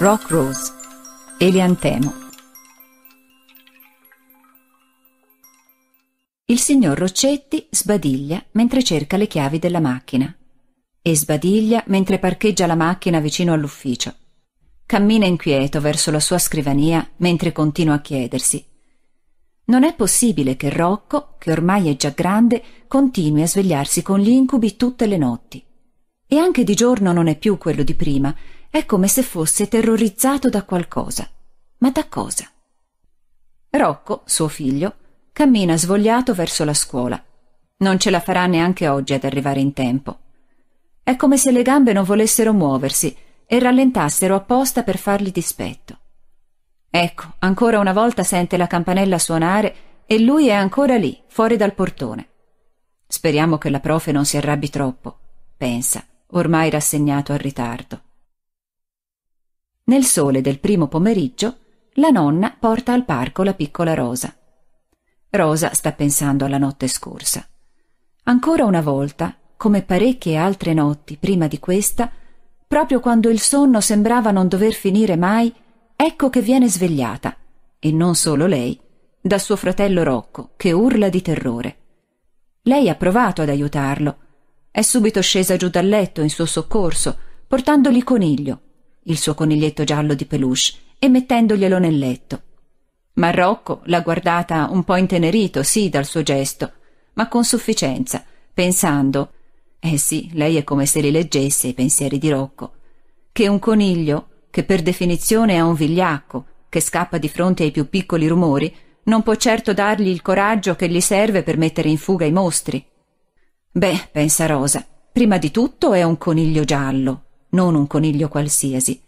Rock Rose, Eliantemo. Il signor Roccetti sbadiglia mentre cerca le chiavi della macchina e sbadiglia mentre parcheggia la macchina vicino all'ufficio. Cammina inquieto verso la sua scrivania mentre continua a chiedersi non è possibile che Rocco, che ormai è già grande, continui a svegliarsi con gli incubi tutte le notti. E anche di giorno non è più quello di prima, è come se fosse terrorizzato da qualcosa. Ma da cosa? Rocco, suo figlio, cammina svogliato verso la scuola. Non ce la farà neanche oggi ad arrivare in tempo. È come se le gambe non volessero muoversi e rallentassero apposta per fargli dispetto. Ecco, ancora una volta sente la campanella suonare e lui è ancora lì, fuori dal portone. Speriamo che la profe non si arrabbi troppo, pensa, ormai rassegnato al ritardo. Nel sole del primo pomeriggio, la nonna porta al parco la piccola Rosa. Rosa sta pensando alla notte scorsa. Ancora una volta, come parecchie altre notti prima di questa, proprio quando il sonno sembrava non dover finire mai, ecco che viene svegliata, e non solo lei, da suo fratello Rocco, che urla di terrore. Lei ha provato ad aiutarlo. È subito scesa giù dal letto in suo soccorso, portandogli coniglio, il suo coniglietto giallo di peluche, e mettendoglielo nel letto. Ma Rocco l'ha guardata un po' intenerito, sì, dal suo gesto, ma con sufficienza, pensando eh sì, lei è come se li leggesse i pensieri di Rocco, che un coniglio, che per definizione è un vigliacco, che scappa di fronte ai più piccoli rumori, non può certo dargli il coraggio che gli serve per mettere in fuga i mostri. Beh, pensa Rosa, prima di tutto è un coniglio giallo, non un coniglio qualsiasi.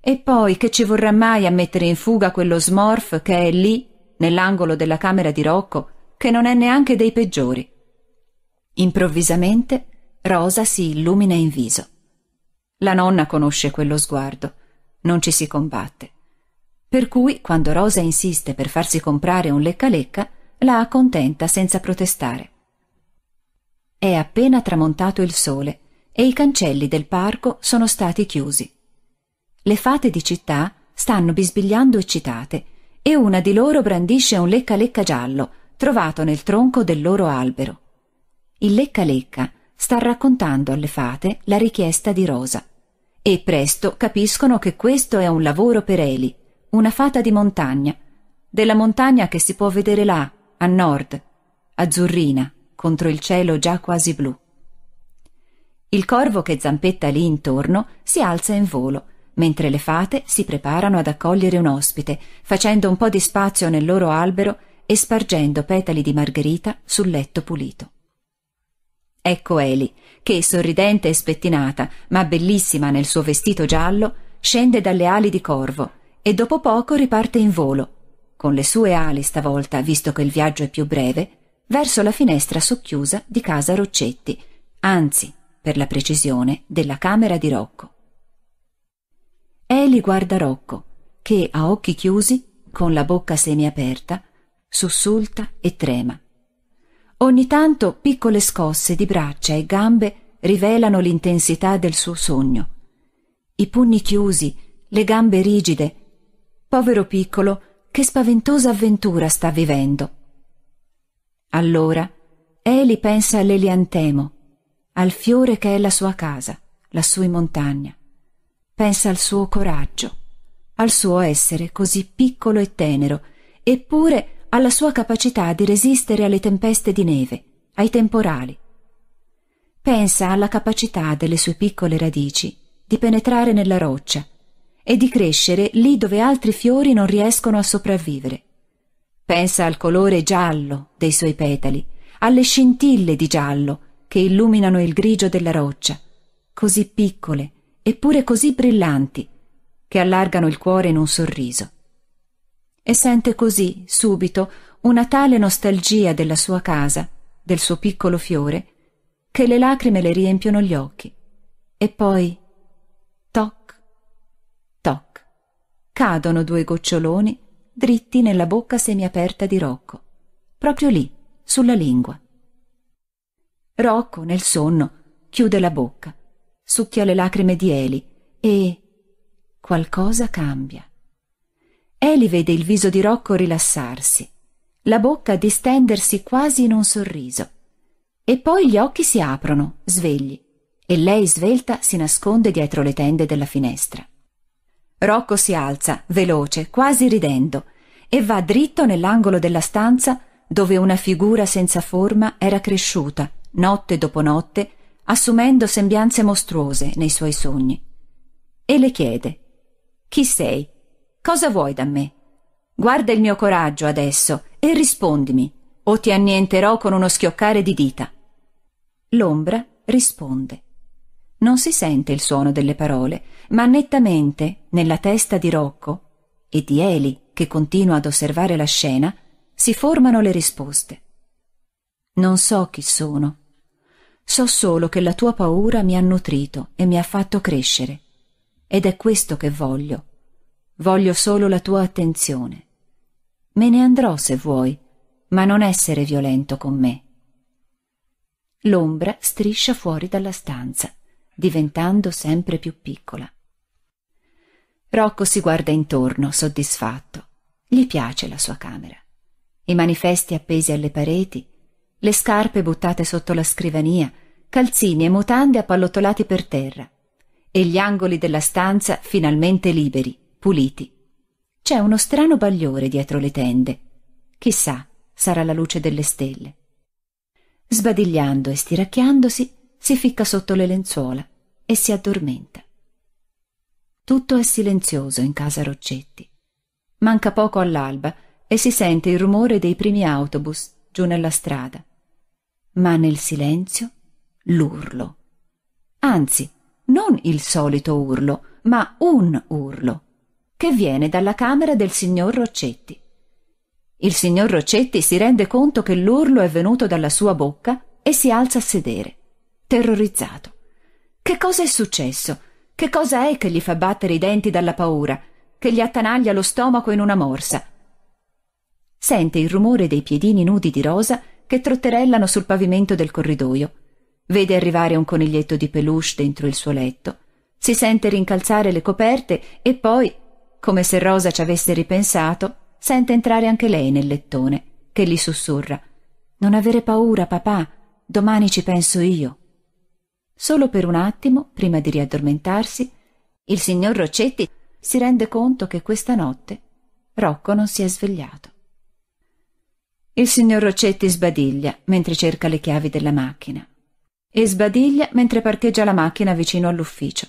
E poi che ci vorrà mai a mettere in fuga quello smorf che è lì, nell'angolo della camera di Rocco, che non è neanche dei peggiori. Improvvisamente Rosa si illumina in viso. La nonna conosce quello sguardo, non ci si combatte. Per cui, quando Rosa insiste per farsi comprare un lecca-lecca, la accontenta senza protestare. È appena tramontato il sole e i cancelli del parco sono stati chiusi. Le fate di città stanno bisbigliando eccitate e una di loro brandisce un lecca-lecca giallo trovato nel tronco del loro albero. Il lecca-lecca sta raccontando alle fate la richiesta di Rosa e presto capiscono che questo è un lavoro per Eli, una fata di montagna, della montagna che si può vedere là, a nord, azzurrina, contro il cielo già quasi blu. Il corvo che zampetta lì intorno si alza in volo, mentre le fate si preparano ad accogliere un ospite, facendo un po' di spazio nel loro albero e spargendo petali di margherita sul letto pulito. Ecco Eli, che sorridente e spettinata, ma bellissima nel suo vestito giallo, scende dalle ali di corvo e dopo poco riparte in volo, con le sue ali stavolta, visto che il viaggio è più breve, verso la finestra socchiusa di casa Roccetti, anzi, per la precisione, della camera di Rocco. Eli guarda Rocco, che a occhi chiusi, con la bocca semiaperta, sussulta e trema. Ogni tanto piccole scosse di braccia e gambe rivelano l'intensità del suo sogno. I pugni chiusi, le gambe rigide. Povero piccolo, che spaventosa avventura sta vivendo. Allora Eli pensa all'Eliantemo, al fiore che è la sua casa, lassù in montagna. Pensa al suo coraggio, al suo essere così piccolo e tenero, eppure alla sua capacità di resistere alle tempeste di neve, ai temporali. Pensa alla capacità delle sue piccole radici di penetrare nella roccia e di crescere lì dove altri fiori non riescono a sopravvivere. Pensa al colore giallo dei suoi petali, alle scintille di giallo che illuminano il grigio della roccia, così piccole eppure così brillanti, che allargano il cuore in un sorriso e sente così, subito, una tale nostalgia della sua casa, del suo piccolo fiore, che le lacrime le riempiono gli occhi. E poi, toc, toc, cadono due goccioloni dritti nella bocca semiaperta di Rocco, proprio lì, sulla lingua. Rocco, nel sonno, chiude la bocca, succhia le lacrime di Eli e qualcosa cambia. Eli vede il viso di Rocco rilassarsi, la bocca distendersi quasi in un sorriso. E poi gli occhi si aprono, svegli, e lei svelta si nasconde dietro le tende della finestra. Rocco si alza, veloce, quasi ridendo, e va dritto nell'angolo della stanza dove una figura senza forma era cresciuta, notte dopo notte, assumendo sembianze mostruose nei suoi sogni. E le chiede Chi sei? Cosa vuoi da me? Guarda il mio coraggio adesso e rispondimi, o ti annienterò con uno schioccare di dita. L'ombra risponde. Non si sente il suono delle parole, ma nettamente, nella testa di Rocco e di Eli, che continua ad osservare la scena, si formano le risposte. Non so chi sono. So solo che la tua paura mi ha nutrito e mi ha fatto crescere. Ed è questo che voglio. Voglio solo la tua attenzione. Me ne andrò se vuoi, ma non essere violento con me. L'ombra striscia fuori dalla stanza, diventando sempre più piccola. Rocco si guarda intorno, soddisfatto. Gli piace la sua camera. I manifesti appesi alle pareti, le scarpe buttate sotto la scrivania, calzini e mutande appallottolati per terra, e gli angoli della stanza finalmente liberi, puliti. C'è uno strano bagliore dietro le tende. Chissà, sarà la luce delle stelle. Sbadigliando e stiracchiandosi, si ficca sotto le lenzuola e si addormenta. Tutto è silenzioso in casa Roccetti. Manca poco all'alba e si sente il rumore dei primi autobus giù nella strada. Ma nel silenzio l'urlo. Anzi, non il solito urlo, ma un urlo che viene dalla camera del signor Roccetti. Il signor Roccetti si rende conto che l'urlo è venuto dalla sua bocca e si alza a sedere, terrorizzato. Che cosa è successo? Che cosa è che gli fa battere i denti dalla paura, che gli attanaglia lo stomaco in una morsa? Sente il rumore dei piedini nudi di Rosa che trotterellano sul pavimento del corridoio. Vede arrivare un coniglietto di peluche dentro il suo letto. Si sente rincalzare le coperte e poi come se Rosa ci avesse ripensato, sente entrare anche lei nel lettone, che gli sussurra Non avere paura, papà, domani ci penso io. Solo per un attimo, prima di riaddormentarsi, il signor Roccetti si rende conto che questa notte Rocco non si è svegliato. Il signor Roccetti sbadiglia mentre cerca le chiavi della macchina e sbadiglia mentre parcheggia la macchina vicino all'ufficio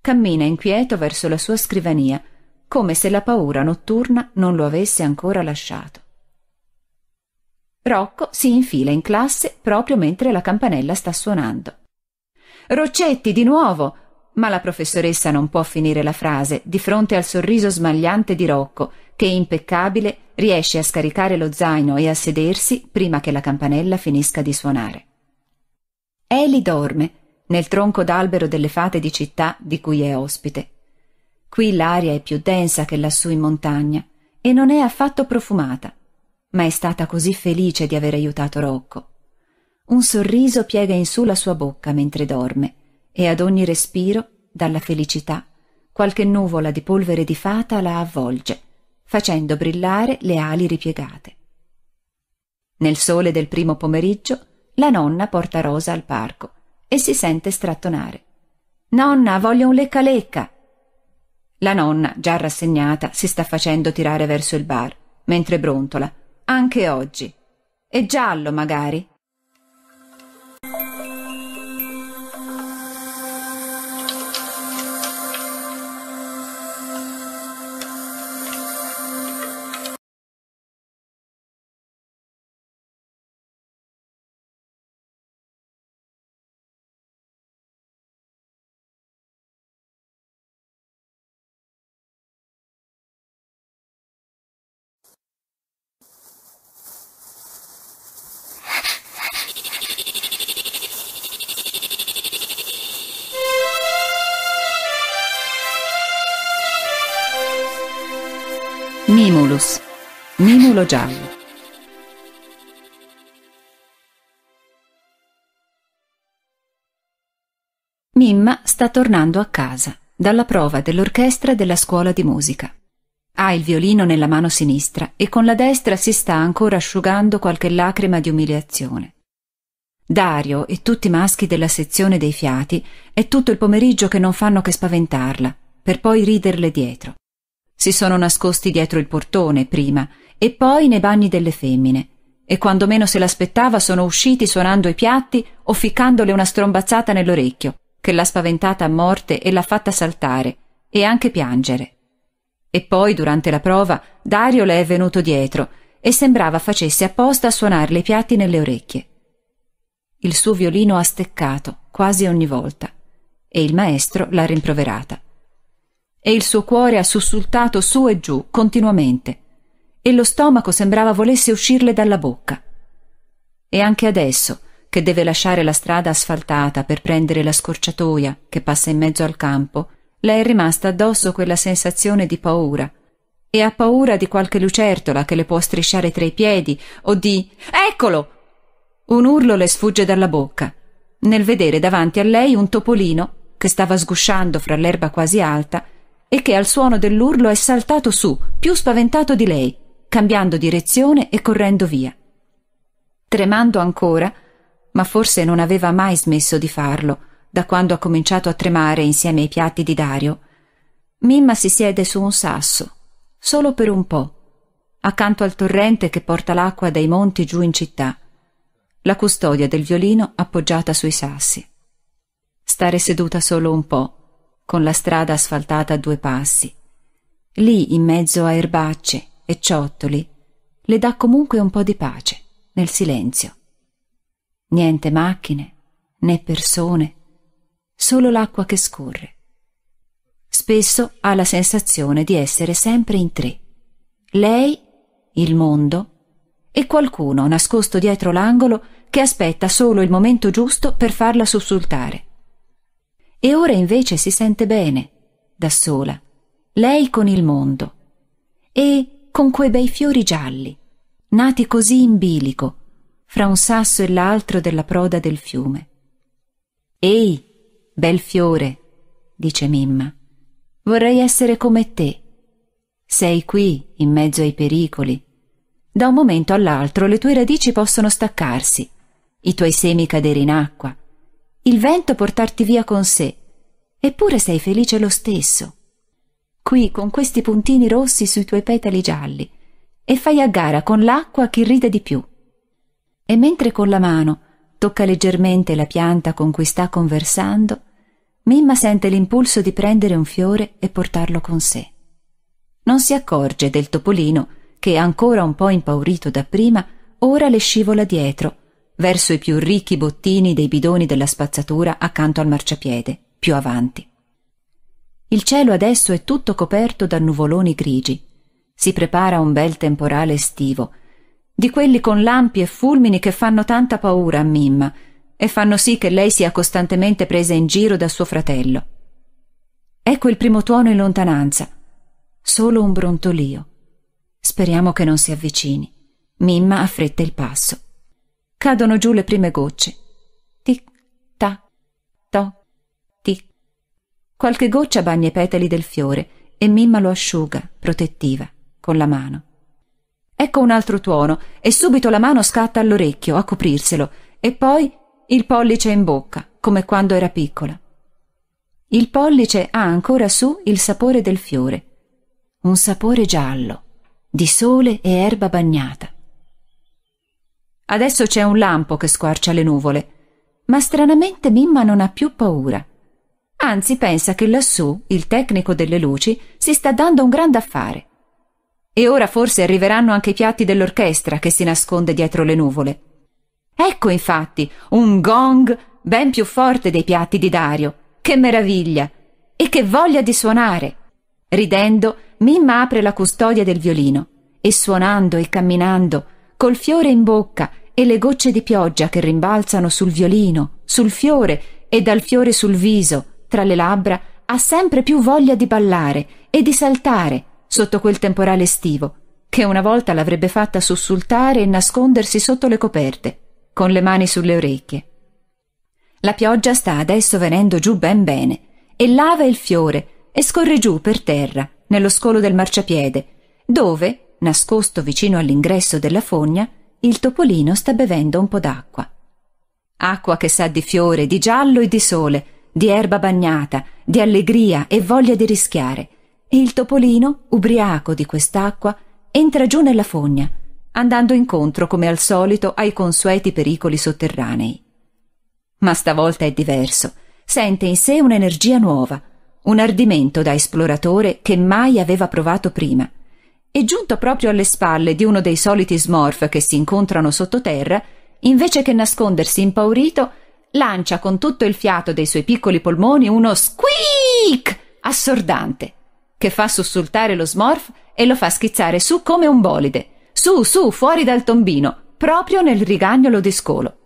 cammina inquieto verso la sua scrivania, come se la paura notturna non lo avesse ancora lasciato. Rocco si infila in classe proprio mentre la campanella sta suonando. Roccetti, di nuovo! Ma la professoressa non può finire la frase di fronte al sorriso smagliante di Rocco, che impeccabile riesce a scaricare lo zaino e a sedersi prima che la campanella finisca di suonare. Eli dorme nel tronco d'albero delle fate di città di cui è ospite. Qui l'aria è più densa che lassù in montagna e non è affatto profumata, ma è stata così felice di aver aiutato Rocco. Un sorriso piega in su la sua bocca mentre dorme e ad ogni respiro, dalla felicità, qualche nuvola di polvere di fata la avvolge, facendo brillare le ali ripiegate. Nel sole del primo pomeriggio, la nonna porta Rosa al parco e si sente strattonare. Nonna, voglio un lecca lecca. La nonna, già rassegnata, si sta facendo tirare verso il bar, mentre brontola. Anche oggi. E giallo, magari. Mimulus, mimulo giallo. Mimma sta tornando a casa. dalla prova dell'orchestra della scuola di musica. Ha il violino nella mano sinistra e con la destra si sta ancora asciugando qualche lacrima di umiliazione. Dario e tutti i maschi della sezione dei fiati è tutto il pomeriggio che non fanno che spaventarla, per poi riderle dietro. Si sono nascosti dietro il portone prima e poi nei bagni delle femmine, e quando meno se l'aspettava sono usciti suonando i piatti o ficcandole una strombazzata nell'orecchio, che l'ha spaventata a morte e l'ha fatta saltare e anche piangere. E poi, durante la prova, Dario le è venuto dietro e sembrava facesse apposta a suonarle i piatti nelle orecchie. Il suo violino ha steccato quasi ogni volta e il maestro l'ha rimproverata. E il suo cuore ha sussultato su e giù continuamente e lo stomaco sembrava volesse uscirle dalla bocca. E anche adesso, che deve lasciare la strada asfaltata per prendere la scorciatoia che passa in mezzo al campo, le è rimasta addosso quella sensazione di paura. E ha paura di qualche lucertola che le può strisciare tra i piedi o di Eccolo! Un urlo le sfugge dalla bocca, nel vedere davanti a lei un topolino che stava sgusciando fra l'erba quasi alta e che al suono dell'urlo è saltato su, più spaventato di lei, cambiando direzione e correndo via. Tremando ancora, ma forse non aveva mai smesso di farlo, da quando ha cominciato a tremare insieme ai piatti di Dario, Mimma si siede su un sasso, solo per un po', accanto al torrente che porta l'acqua dai monti giù in città, la custodia del violino appoggiata sui sassi. Stare seduta solo un po', con la strada asfaltata a due passi, lì in mezzo a erbacce, e ciottoli le dà comunque un po' di pace nel silenzio. Niente macchine, né persone, solo l'acqua che scorre. Spesso ha la sensazione di essere sempre in tre. Lei, il mondo e qualcuno nascosto dietro l'angolo che aspetta solo il momento giusto per farla sussultare. E ora invece si sente bene, da sola, lei con il mondo. E con quei bei fiori gialli, nati così in bilico, fra un sasso e l'altro della proda del fiume. Ehi, bel fiore, dice Mimma, vorrei essere come te. Sei qui, in mezzo ai pericoli. Da un momento all'altro le tue radici possono staccarsi, i tuoi semi cadere in acqua, il vento portarti via con sé, eppure sei felice lo stesso qui con questi puntini rossi sui tuoi petali gialli, e fai a gara con l'acqua chi ride di più. E mentre con la mano tocca leggermente la pianta con cui sta conversando, Mimma sente l'impulso di prendere un fiore e portarlo con sé. Non si accorge del topolino che, ancora un po' impaurito da prima, ora le scivola dietro, verso i più ricchi bottini dei bidoni della spazzatura accanto al marciapiede, più avanti. Il cielo adesso è tutto coperto da nuvoloni grigi. Si prepara un bel temporale estivo, di quelli con lampi e fulmini che fanno tanta paura a Mimma e fanno sì che lei sia costantemente presa in giro da suo fratello. Ecco il primo tuono in lontananza, solo un brontolio. Speriamo che non si avvicini. Mimma affretta il passo. Cadono giù le prime gocce. Tic, tac, toc, Qualche goccia bagna i petali del fiore e Mimma lo asciuga, protettiva, con la mano. Ecco un altro tuono e subito la mano scatta all'orecchio a coprirselo e poi il pollice in bocca, come quando era piccola. Il pollice ha ancora su il sapore del fiore, un sapore giallo, di sole e erba bagnata. Adesso c'è un lampo che squarcia le nuvole, ma stranamente Mimma non ha più paura anzi pensa che lassù il tecnico delle luci si sta dando un grande affare. E ora forse arriveranno anche i piatti dell'orchestra che si nasconde dietro le nuvole. Ecco infatti un gong ben più forte dei piatti di Dario. Che meraviglia! E che voglia di suonare! Ridendo, Mimma apre la custodia del violino e suonando e camminando, col fiore in bocca e le gocce di pioggia che rimbalzano sul violino, sul fiore e dal fiore sul viso, tra le labbra, ha sempre più voglia di ballare e di saltare sotto quel temporale estivo, che una volta l'avrebbe fatta sussultare e nascondersi sotto le coperte, con le mani sulle orecchie. La pioggia sta adesso venendo giù ben bene, e lava il fiore e scorre giù per terra, nello scolo del marciapiede, dove, nascosto vicino all'ingresso della fogna, il topolino sta bevendo un po' d'acqua. Acqua che sa di fiore, di giallo e di sole, di erba bagnata, di allegria e voglia di rischiare. E il topolino, ubriaco di quest'acqua, entra giù nella fogna, andando incontro, come al solito, ai consueti pericoli sotterranei. Ma stavolta è diverso. Sente in sé un'energia nuova, un ardimento da esploratore che mai aveva provato prima. E giunto proprio alle spalle di uno dei soliti smorf che si incontrano sottoterra, invece che nascondersi impaurito, lancia con tutto il fiato dei suoi piccoli polmoni uno squeak assordante, che fa sussultare lo smorf e lo fa schizzare su come un bolide, su, su, fuori dal tombino, proprio nel rigagnolo di scolo.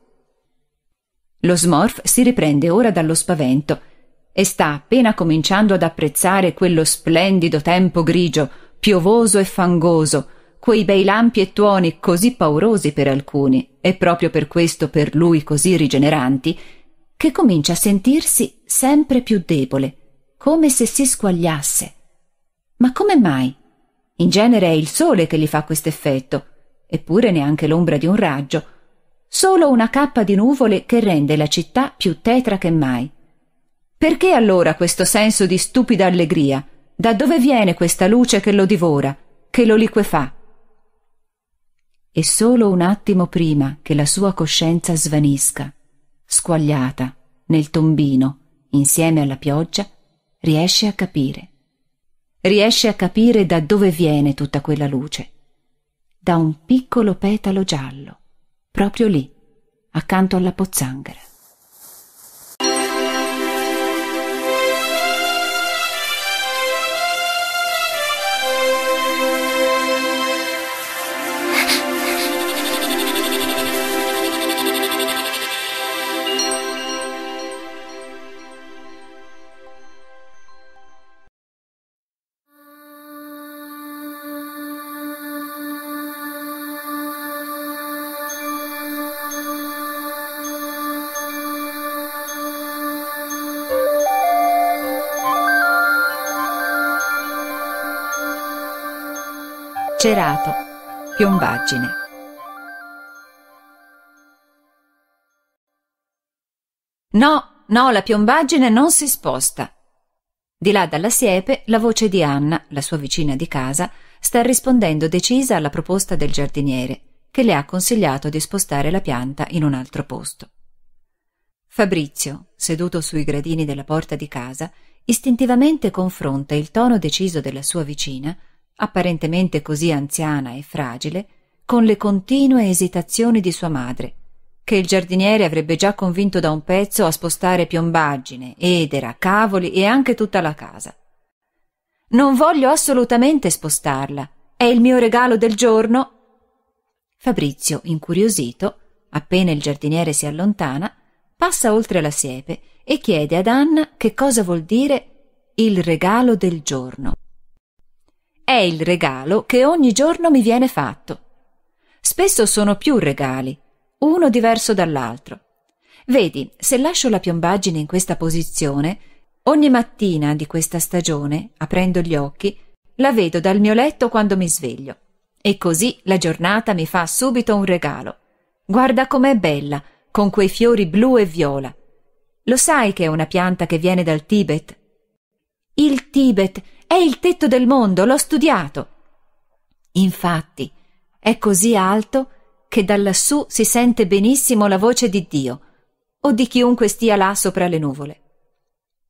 Lo smorf si riprende ora dallo spavento e sta appena cominciando ad apprezzare quello splendido tempo grigio, piovoso e fangoso, quei bei lampi e tuoni così paurosi per alcuni e proprio per questo per lui così rigeneranti, che comincia a sentirsi sempre più debole, come se si squagliasse. Ma come mai? In genere è il sole che gli fa quest'effetto, eppure neanche l'ombra di un raggio, solo una cappa di nuvole che rende la città più tetra che mai. Perché allora questo senso di stupida allegria? Da dove viene questa luce che lo divora, che lo liquefà? E solo un attimo prima che la sua coscienza svanisca, squagliata, nel tombino, insieme alla pioggia, riesce a capire. Riesce a capire da dove viene tutta quella luce. Da un piccolo petalo giallo, proprio lì, accanto alla pozzanghera. Cerato, piombaggine. No, no, la piombaggine non si sposta. Di là dalla siepe, la voce di Anna, la sua vicina di casa, sta rispondendo decisa alla proposta del giardiniere, che le ha consigliato di spostare la pianta in un altro posto. Fabrizio, seduto sui gradini della porta di casa, istintivamente confronta il tono deciso della sua vicina apparentemente così anziana e fragile, con le continue esitazioni di sua madre, che il giardiniere avrebbe già convinto da un pezzo a spostare piombaggine, edera, cavoli e anche tutta la casa. Non voglio assolutamente spostarla. È il mio regalo del giorno. Fabrizio, incuriosito, appena il giardiniere si allontana, passa oltre la siepe e chiede ad Anna che cosa vuol dire il regalo del giorno è il regalo che ogni giorno mi viene fatto. Spesso sono più regali, uno diverso dall'altro. Vedi, se lascio la piombaggine in questa posizione, ogni mattina di questa stagione, aprendo gli occhi, la vedo dal mio letto quando mi sveglio. E così la giornata mi fa subito un regalo. Guarda com'è bella, con quei fiori blu e viola. Lo sai che è una pianta che viene dal Tibet? Il Tibet è il tetto del mondo, l'ho studiato. Infatti, è così alto che da lassù si sente benissimo la voce di Dio o di chiunque stia là sopra le nuvole.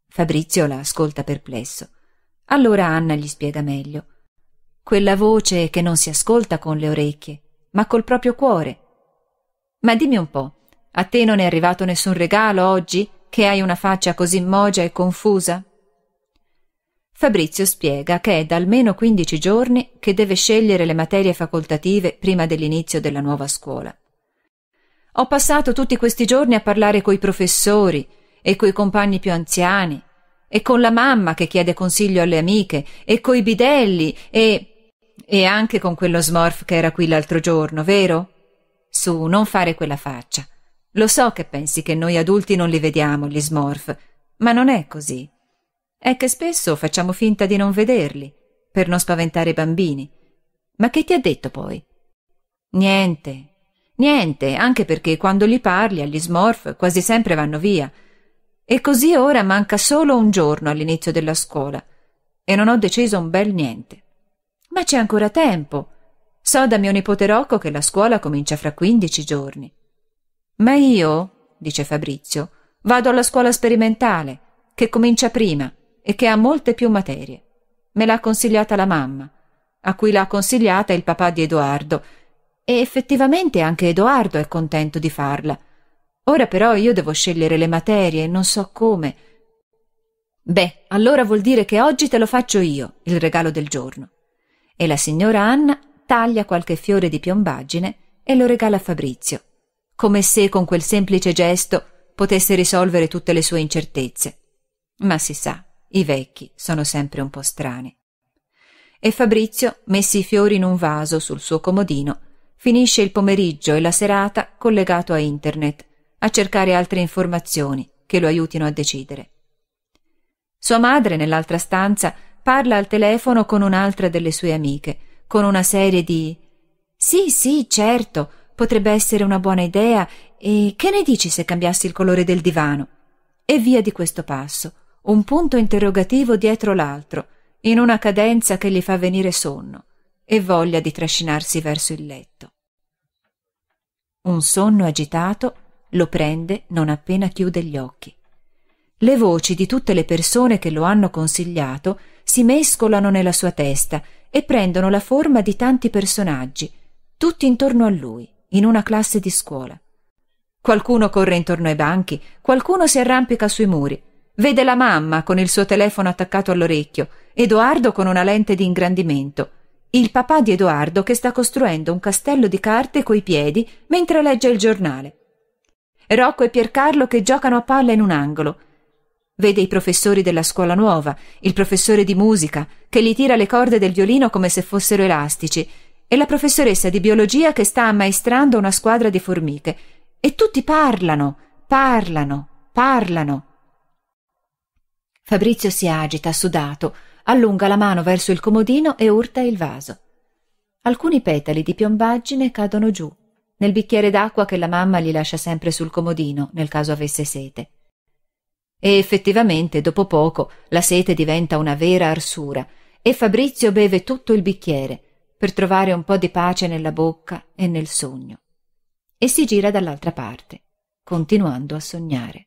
Fabrizio la ascolta perplesso. Allora Anna gli spiega meglio. Quella voce che non si ascolta con le orecchie, ma col proprio cuore. Ma dimmi un po', a te non è arrivato nessun regalo oggi, che hai una faccia così mogia e confusa? Fabrizio spiega che è da almeno 15 giorni che deve scegliere le materie facoltative prima dell'inizio della nuova scuola. Ho passato tutti questi giorni a parlare coi professori e coi compagni più anziani e con la mamma che chiede consiglio alle amiche e coi bidelli e e anche con quello smorf che era qui l'altro giorno, vero? Su, non fare quella faccia. Lo so che pensi che noi adulti non li vediamo, gli smorf, ma non è così. È che spesso facciamo finta di non vederli, per non spaventare i bambini. Ma che ti ha detto poi? Niente, niente, anche perché quando gli parli agli smorf quasi sempre vanno via. E così ora manca solo un giorno all'inizio della scuola e non ho deciso un bel niente. Ma c'è ancora tempo. So da mio nipote Rocco che la scuola comincia fra quindici giorni. Ma io, dice Fabrizio, vado alla scuola sperimentale, che comincia prima e che ha molte più materie. Me l'ha consigliata la mamma, a cui l'ha consigliata il papà di Edoardo, e effettivamente anche Edoardo è contento di farla. Ora però io devo scegliere le materie non so come. Beh, allora vuol dire che oggi te lo faccio io, il regalo del giorno. E la signora Anna taglia qualche fiore di piombaggine e lo regala a Fabrizio, come se con quel semplice gesto potesse risolvere tutte le sue incertezze. Ma si sa, i vecchi sono sempre un po' strani. E Fabrizio, messi i fiori in un vaso sul suo comodino, finisce il pomeriggio e la serata collegato a internet a cercare altre informazioni che lo aiutino a decidere. Sua madre, nell'altra stanza, parla al telefono con un'altra delle sue amiche, con una serie di Sì, sì, certo, potrebbe essere una buona idea, e che ne dici se cambiassi il colore del divano? E via di questo passo, un punto interrogativo dietro l'altro, in una cadenza che gli fa venire sonno e voglia di trascinarsi verso il letto. Un sonno agitato lo prende non appena chiude gli occhi. Le voci di tutte le persone che lo hanno consigliato si mescolano nella sua testa e prendono la forma di tanti personaggi, tutti intorno a lui, in una classe di scuola. Qualcuno corre intorno ai banchi, qualcuno si arrampica sui muri, Vede la mamma con il suo telefono attaccato all'orecchio, Edoardo con una lente di ingrandimento, il papà di Edoardo che sta costruendo un castello di carte coi piedi mentre legge il giornale. Rocco e Piercarlo che giocano a palla in un angolo. Vede i professori della scuola nuova, il professore di musica che gli tira le corde del violino come se fossero elastici, e la professoressa di biologia che sta ammaestrando una squadra di formiche. E tutti parlano, parlano, parlano. Fabrizio si agita, sudato, allunga la mano verso il comodino e urta il vaso. Alcuni petali di piombaggine cadono giù, nel bicchiere d'acqua che la mamma gli lascia sempre sul comodino nel caso avesse sete. E effettivamente, dopo poco, la sete diventa una vera arsura e Fabrizio beve tutto il bicchiere per trovare un po' di pace nella bocca e nel sogno. E si gira dall'altra parte, continuando a sognare.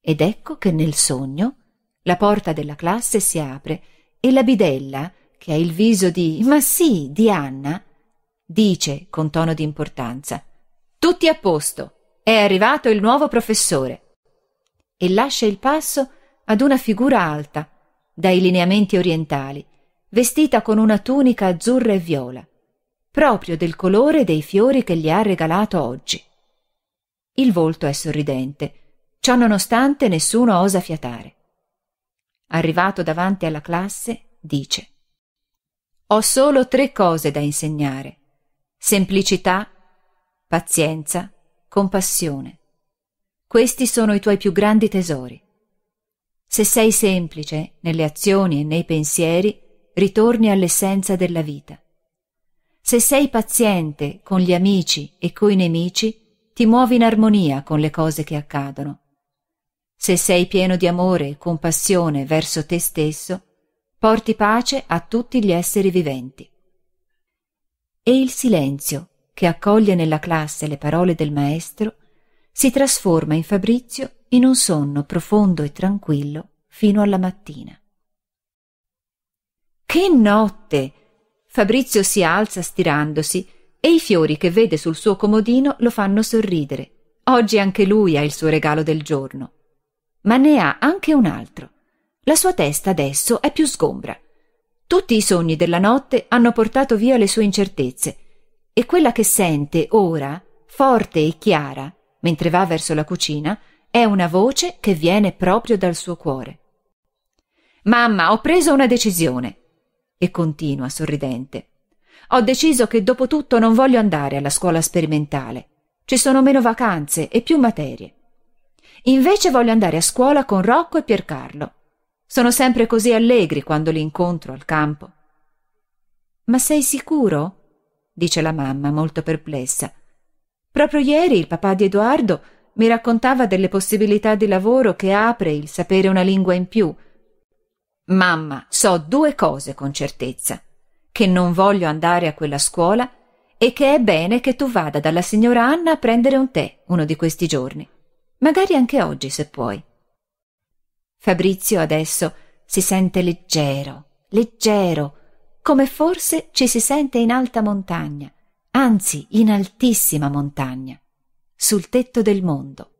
Ed ecco che nel sogno la porta della classe si apre e la bidella, che ha il viso di ma sì, di Anna, dice con tono di importanza Tutti a posto, è arrivato il nuovo professore. E lascia il passo ad una figura alta, dai lineamenti orientali, vestita con una tunica azzurra e viola, proprio del colore dei fiori che gli ha regalato oggi. Il volto è sorridente, ciò nonostante nessuno osa fiatare arrivato davanti alla classe, dice Ho solo tre cose da insegnare semplicità, pazienza, compassione. Questi sono i tuoi più grandi tesori. Se sei semplice nelle azioni e nei pensieri, ritorni all'essenza della vita. Se sei paziente con gli amici e coi nemici, ti muovi in armonia con le cose che accadono. Se sei pieno di amore e compassione verso te stesso, porti pace a tutti gli esseri viventi. E il silenzio, che accoglie nella classe le parole del maestro, si trasforma in Fabrizio in un sonno profondo e tranquillo fino alla mattina. Che notte! Fabrizio si alza stirandosi e i fiori che vede sul suo comodino lo fanno sorridere. Oggi anche lui ha il suo regalo del giorno ma ne ha anche un altro. La sua testa adesso è più sgombra. Tutti i sogni della notte hanno portato via le sue incertezze e quella che sente ora, forte e chiara, mentre va verso la cucina, è una voce che viene proprio dal suo cuore. Mamma, ho preso una decisione. E continua sorridente. Ho deciso che dopo tutto non voglio andare alla scuola sperimentale. Ci sono meno vacanze e più materie. Invece voglio andare a scuola con Rocco e Piercarlo. Sono sempre così allegri quando li incontro al campo. Ma sei sicuro? dice la mamma, molto perplessa. Proprio ieri il papà di Edoardo mi raccontava delle possibilità di lavoro che apre il sapere una lingua in più. Mamma, so due cose con certezza: che non voglio andare a quella scuola e che è bene che tu vada dalla signora Anna a prendere un tè uno di questi giorni. Magari anche oggi, se puoi. Fabrizio adesso si sente leggero, leggero, come forse ci si sente in alta montagna, anzi in altissima montagna, sul tetto del mondo.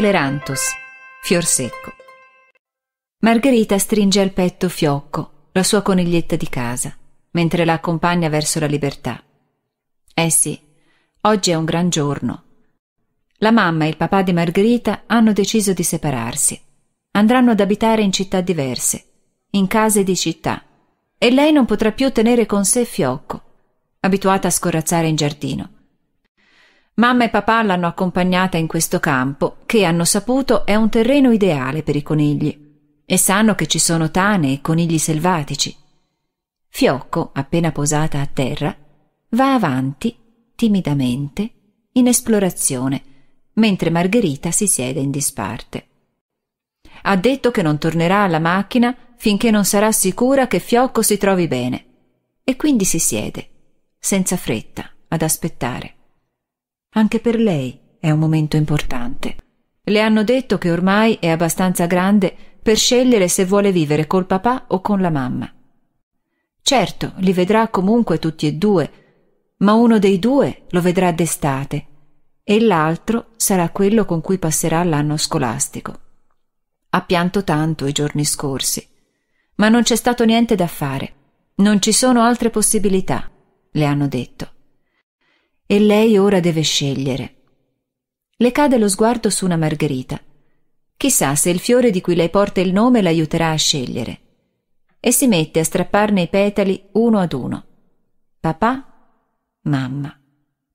Scleranthus, fior secco. Margherita stringe al petto Fiocco, la sua coniglietta di casa, mentre la accompagna verso la libertà. Eh sì, oggi è un gran giorno. La mamma e il papà di Margherita hanno deciso di separarsi. Andranno ad abitare in città diverse, in case di città, e lei non potrà più tenere con sé Fiocco, abituata a scorazzare in giardino. Mamma e papà l'hanno accompagnata in questo campo, che hanno saputo è un terreno ideale per i conigli, e sanno che ci sono tane e conigli selvatici. Fiocco, appena posata a terra, va avanti, timidamente, in esplorazione, mentre Margherita si siede in disparte. Ha detto che non tornerà alla macchina finché non sarà sicura che Fiocco si trovi bene, e quindi si siede, senza fretta, ad aspettare. Anche per lei è un momento importante. Le hanno detto che ormai è abbastanza grande per scegliere se vuole vivere col papà o con la mamma. Certo, li vedrà comunque tutti e due, ma uno dei due lo vedrà d'estate e l'altro sarà quello con cui passerà l'anno scolastico. Ha pianto tanto i giorni scorsi, ma non c'è stato niente da fare. Non ci sono altre possibilità, le hanno detto e lei ora deve scegliere. Le cade lo sguardo su una margherita. Chissà se il fiore di cui lei porta il nome l'aiuterà a scegliere. E si mette a strapparne i petali uno ad uno. Papà, mamma,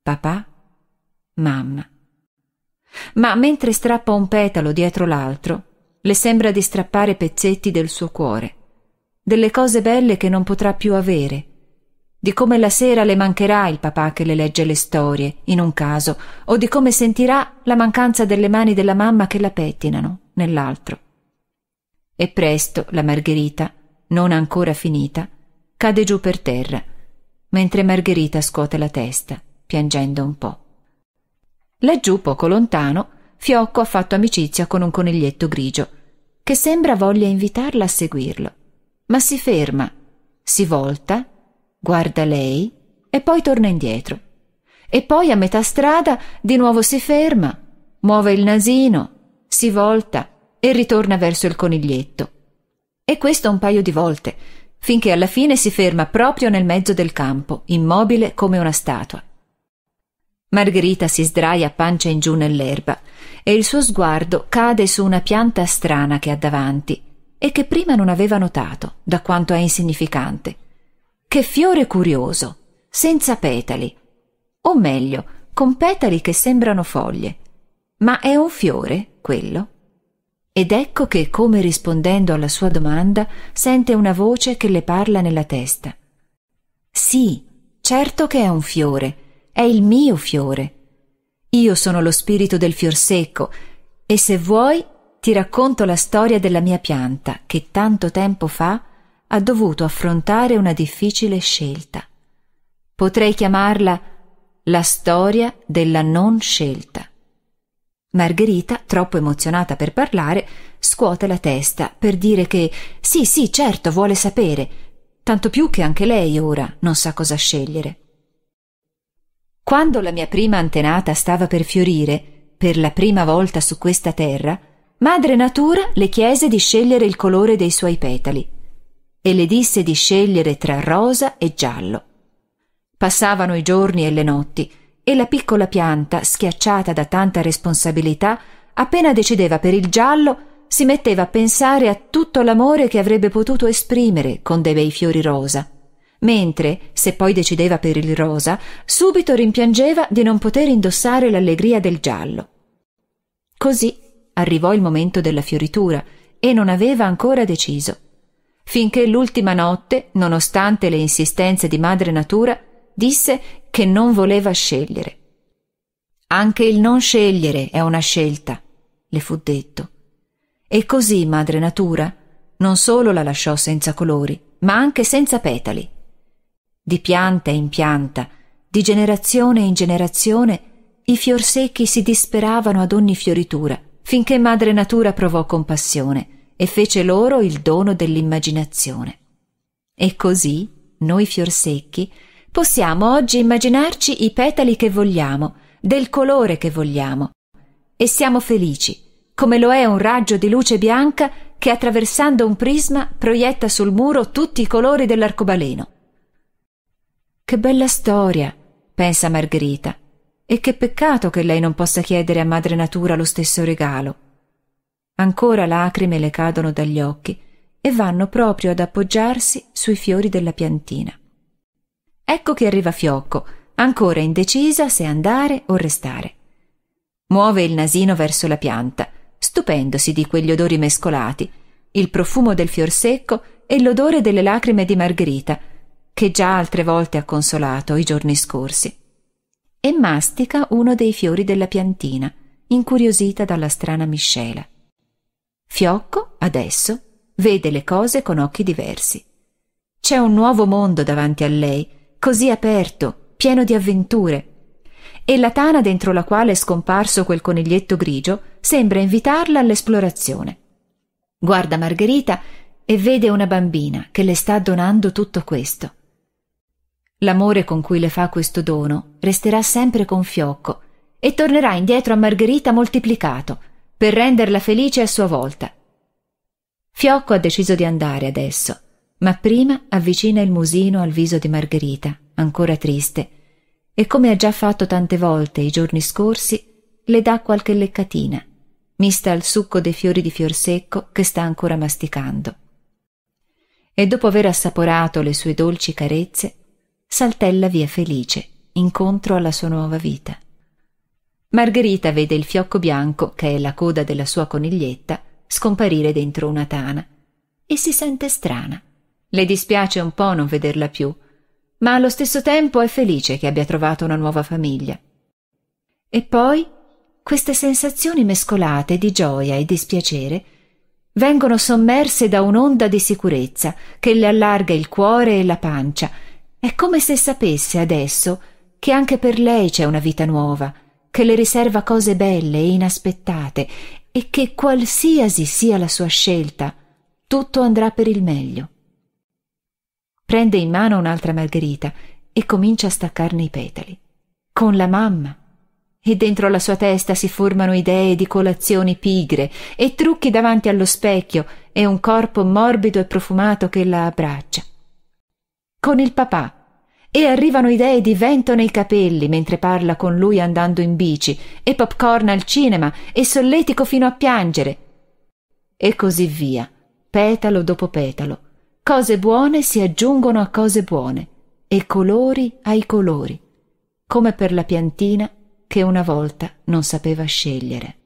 papà, mamma. Ma mentre strappa un petalo dietro l'altro, le sembra di strappare pezzetti del suo cuore, delle cose belle che non potrà più avere di come la sera le mancherà il papà che le legge le storie, in un caso, o di come sentirà la mancanza delle mani della mamma che la pettinano, nell'altro. E presto la Margherita, non ancora finita, cade giù per terra, mentre Margherita scuote la testa, piangendo un po'. Laggiù, poco lontano, Fiocco ha fatto amicizia con un coniglietto grigio, che sembra voglia invitarla a seguirlo. Ma si ferma, si volta guarda lei e poi torna indietro. E poi a metà strada di nuovo si ferma, muove il nasino, si volta e ritorna verso il coniglietto. E questo un paio di volte, finché alla fine si ferma proprio nel mezzo del campo, immobile come una statua. Margherita si sdraia pancia in giù nell'erba e il suo sguardo cade su una pianta strana che ha davanti e che prima non aveva notato, da quanto è insignificante. Che fiore curioso, senza petali, o meglio, con petali che sembrano foglie. Ma è un fiore, quello? Ed ecco che, come rispondendo alla sua domanda, sente una voce che le parla nella testa. Sì, certo che è un fiore, è il mio fiore. Io sono lo spirito del fior secco e se vuoi ti racconto la storia della mia pianta che tanto tempo fa ha dovuto affrontare una difficile scelta. Potrei chiamarla La storia della non scelta. Margherita, troppo emozionata per parlare, scuote la testa per dire che sì, sì, certo, vuole sapere, tanto più che anche lei ora non sa cosa scegliere. Quando la mia prima antenata stava per fiorire, per la prima volta su questa terra, Madre Natura le chiese di scegliere il colore dei suoi petali e le disse di scegliere tra rosa e giallo. Passavano i giorni e le notti e la piccola pianta, schiacciata da tanta responsabilità, appena decideva per il giallo, si metteva a pensare a tutto l'amore che avrebbe potuto esprimere con dei bei fiori rosa, mentre, se poi decideva per il rosa, subito rimpiangeva di non poter indossare l'allegria del giallo. Così arrivò il momento della fioritura e non aveva ancora deciso, finché l'ultima notte, nonostante le insistenze di madre natura, disse che non voleva scegliere. Anche il non scegliere è una scelta, le fu detto. E così madre natura non solo la lasciò senza colori, ma anche senza petali. Di pianta in pianta, di generazione in generazione, i fior secchi si disperavano ad ogni fioritura, finché madre natura provò compassione e fece loro il dono dell'immaginazione. E così noi fior secchi possiamo oggi immaginarci i petali che vogliamo, del colore che vogliamo, e siamo felici, come lo è un raggio di luce bianca che attraversando un prisma proietta sul muro tutti i colori dell'arcobaleno. Che bella storia, pensa Margherita, e che peccato che lei non possa chiedere a madre natura lo stesso regalo. Ancora lacrime le cadono dagli occhi e vanno proprio ad appoggiarsi sui fiori della piantina. Ecco che arriva Fiocco, ancora indecisa se andare o restare. Muove il nasino verso la pianta, stupendosi di quegli odori mescolati, il profumo del fior secco e l'odore delle lacrime di Margherita, che già altre volte ha consolato i giorni scorsi. E mastica uno dei fiori della piantina, incuriosita dalla strana miscela. Fiocco, adesso, vede le cose con occhi diversi. C'è un nuovo mondo davanti a lei, così aperto, pieno di avventure. E la tana dentro la quale è scomparso quel coniglietto grigio sembra invitarla all'esplorazione. Guarda Margherita e vede una bambina che le sta donando tutto questo. L'amore con cui le fa questo dono resterà sempre con fiocco e tornerà indietro a Margherita moltiplicato per renderla felice a sua volta. Fiocco ha deciso di andare adesso ma prima avvicina il musino al viso di Margherita, ancora triste, e come ha già fatto tante volte i giorni scorsi, le dà qualche leccatina, mista al succo dei fiori di fior secco che sta ancora masticando. E dopo aver assaporato le sue dolci carezze, saltella via felice, incontro alla sua nuova vita. Margherita vede il fiocco bianco, che è la coda della sua coniglietta, scomparire dentro una tana e si sente strana. Le dispiace un po' non vederla più, ma allo stesso tempo è felice che abbia trovato una nuova famiglia. E poi queste sensazioni mescolate di gioia e dispiacere vengono sommerse da un'onda di sicurezza che le allarga il cuore e la pancia. È come se sapesse adesso che anche per lei c'è una vita nuova, che le riserva cose belle e inaspettate e che qualsiasi sia la sua scelta, tutto andrà per il meglio. Prende in mano un'altra margherita e comincia a staccarne i petali. Con la mamma. E dentro la sua testa si formano idee di colazioni pigre e trucchi davanti allo specchio e un corpo morbido e profumato che la abbraccia. Con il papà. E arrivano idee di vento nei capelli mentre parla con lui andando in bici, e popcorn al cinema, e solletico fino a piangere. E così via, petalo dopo petalo, Cose buone si aggiungono a cose buone e colori ai colori, come per la piantina che una volta non sapeva scegliere.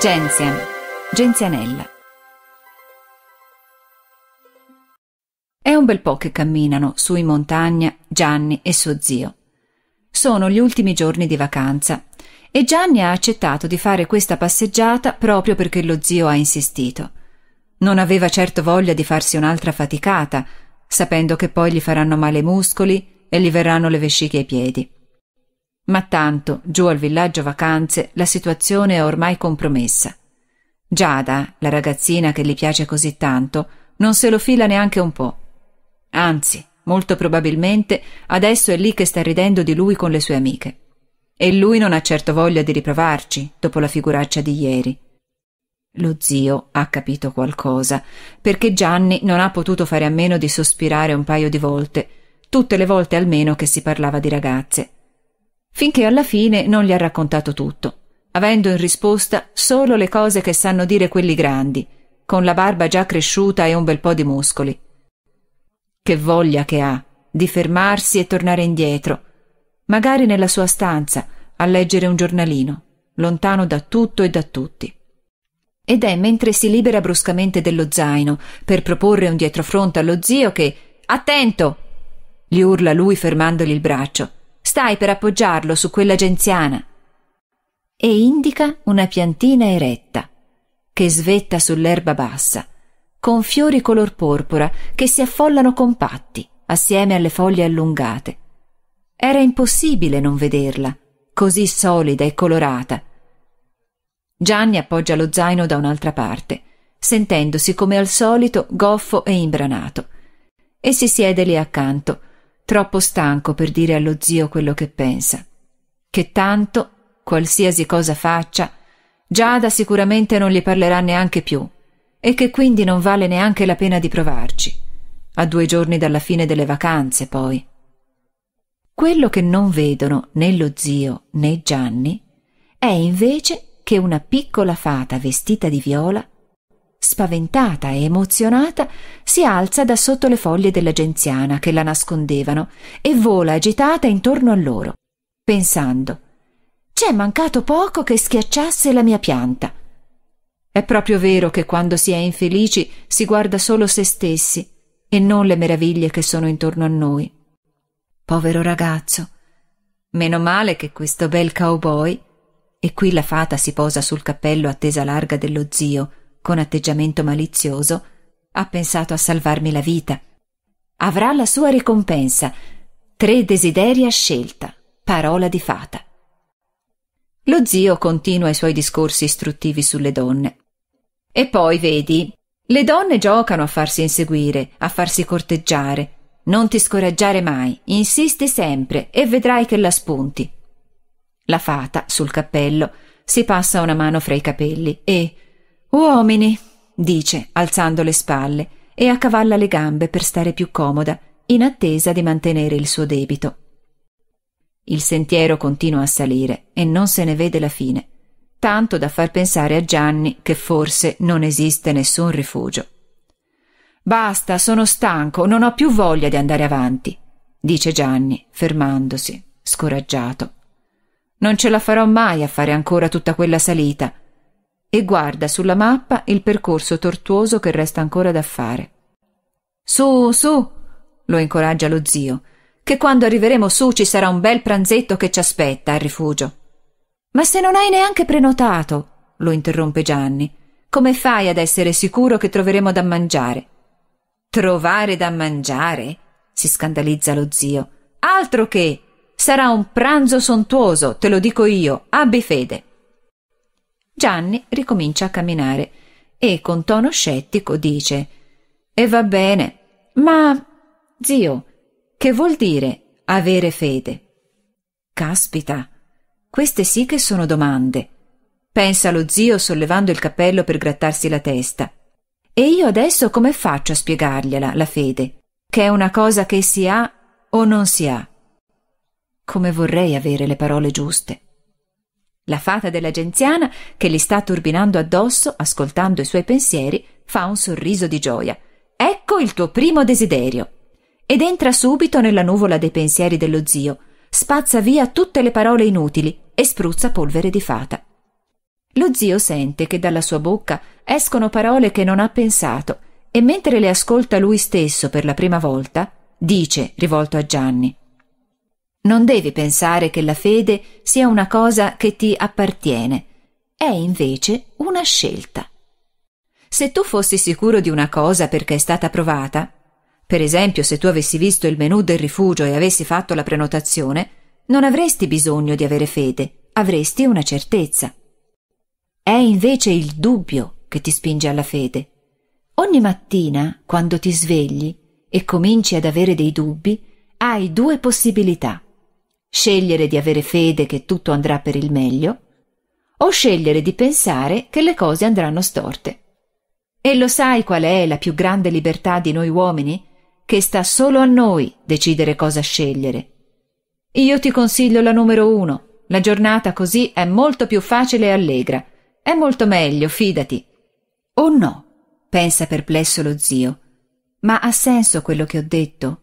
Genzian, Genzianella. È un bel po' che camminano su in montagna Gianni e suo zio. Sono gli ultimi giorni di vacanza e Gianni ha accettato di fare questa passeggiata proprio perché lo zio ha insistito. Non aveva certo voglia di farsi un'altra faticata, sapendo che poi gli faranno male i muscoli e gli verranno le vesciche ai piedi. Ma tanto, giù al villaggio vacanze, la situazione è ormai compromessa. Giada, la ragazzina che gli piace così tanto, non se lo fila neanche un po'. Anzi, molto probabilmente adesso è lì che sta ridendo di lui con le sue amiche. E lui non ha certo voglia di riprovarci dopo la figuraccia di ieri. Lo zio ha capito qualcosa, perché Gianni non ha potuto fare a meno di sospirare un paio di volte, tutte le volte almeno che si parlava di ragazze finché alla fine non gli ha raccontato tutto, avendo in risposta solo le cose che sanno dire quelli grandi, con la barba già cresciuta e un bel po' di muscoli. Che voglia che ha di fermarsi e tornare indietro, magari nella sua stanza, a leggere un giornalino, lontano da tutto e da tutti. Ed è mentre si libera bruscamente dello zaino per proporre un dietrofront allo zio che Attento! gli urla lui fermandogli il braccio Stai per appoggiarlo su quella genziana. E indica una piantina eretta, che svetta sull'erba bassa, con fiori color porpora che si affollano compatti assieme alle foglie allungate. Era impossibile non vederla, così solida e colorata. Gianni appoggia lo zaino da un'altra parte, sentendosi come al solito goffo e imbranato, e si siede lì accanto, troppo stanco per dire allo zio quello che pensa. Che tanto, qualsiasi cosa faccia, Giada sicuramente non gli parlerà neanche più e che quindi non vale neanche la pena di provarci. A due giorni dalla fine delle vacanze, poi. Quello che non vedono né lo zio né Gianni è invece che una piccola fata vestita di viola spaventata e emozionata, si alza da sotto le foglie della genziana che la nascondevano e vola agitata intorno a loro, pensando C'è mancato poco che schiacciasse la mia pianta. È proprio vero che quando si è infelici si guarda solo se stessi e non le meraviglie che sono intorno a noi. Povero ragazzo. Meno male che questo bel cowboy. E qui la fata si posa sul cappello a tesa larga dello zio, con atteggiamento malizioso, ha pensato a salvarmi la vita. Avrà la sua ricompensa. Tre desideri a scelta. Parola di fata. Lo zio continua i suoi discorsi istruttivi sulle donne. E poi, vedi, le donne giocano a farsi inseguire, a farsi corteggiare. Non ti scoraggiare mai, insisti sempre e vedrai che la spunti. La fata, sul cappello, si passa una mano fra i capelli e, Uomini, dice, alzando le spalle e accavalla le gambe per stare più comoda, in attesa di mantenere il suo debito. Il sentiero continua a salire e non se ne vede la fine, tanto da far pensare a Gianni che forse non esiste nessun rifugio. Basta, sono stanco, non ho più voglia di andare avanti, dice Gianni, fermandosi, scoraggiato. Non ce la farò mai a fare ancora tutta quella salita e guarda sulla mappa il percorso tortuoso che resta ancora da fare. Su, su, lo incoraggia lo zio, che quando arriveremo su ci sarà un bel pranzetto che ci aspetta al rifugio. Ma se non hai neanche prenotato, lo interrompe Gianni, come fai ad essere sicuro che troveremo da mangiare? Trovare da mangiare? si scandalizza lo zio. Altro che! Sarà un pranzo sontuoso, te lo dico io, abbi fede. Gianni ricomincia a camminare e con tono scettico dice E va bene, ma zio, che vuol dire avere fede? Caspita, queste sì che sono domande. Pensa lo zio sollevando il cappello per grattarsi la testa. E io adesso come faccio a spiegargliela, la fede? Che è una cosa che si ha o non si ha? Come vorrei avere le parole giuste. La fata della genziana, che gli sta turbinando addosso, ascoltando i suoi pensieri, fa un sorriso di gioia. Ecco il tuo primo desiderio. Ed entra subito nella nuvola dei pensieri dello zio, spazza via tutte le parole inutili e spruzza polvere di fata. Lo zio sente che dalla sua bocca escono parole che non ha pensato e mentre le ascolta lui stesso per la prima volta, dice, rivolto a Gianni, Non devi pensare che la fede sia una cosa che ti appartiene, è invece una scelta. Se tu fossi sicuro di una cosa perché è stata provata, per esempio se tu avessi visto il menù del rifugio e avessi fatto la prenotazione, non avresti bisogno di avere fede, avresti una certezza. È invece il dubbio che ti spinge alla fede. Ogni mattina, quando ti svegli e cominci ad avere dei dubbi, hai due possibilità. Scegliere di avere fede che tutto andrà per il meglio, o scegliere di pensare che le cose andranno storte. E lo sai qual è la più grande libertà di noi uomini? Che sta solo a noi decidere cosa scegliere. Io ti consiglio la numero uno. La giornata così è molto più facile e allegra. È molto meglio, fidati. O no? pensa perplesso lo zio. Ma ha senso quello che ho detto?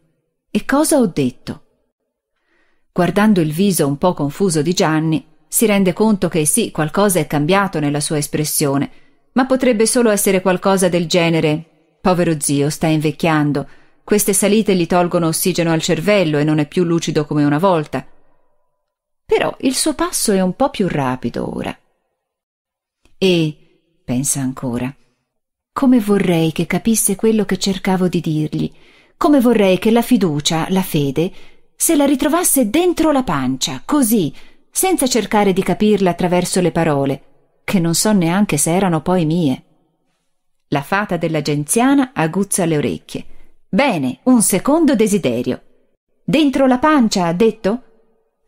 E cosa ho detto? Guardando il viso un po' confuso di Gianni, si rende conto che sì, qualcosa è cambiato nella sua espressione, ma potrebbe solo essere qualcosa del genere Povero zio, sta invecchiando. Queste salite gli tolgono ossigeno al cervello e non è più lucido come una volta. Però il suo passo è un po' più rapido ora. E, pensa ancora, come vorrei che capisse quello che cercavo di dirgli, come vorrei che la fiducia, la fede, se la ritrovasse dentro la pancia, così, senza cercare di capirla attraverso le parole, che non so neanche se erano poi mie. La fata della genziana aguzza le orecchie. Bene, un secondo desiderio. Dentro la pancia, ha detto?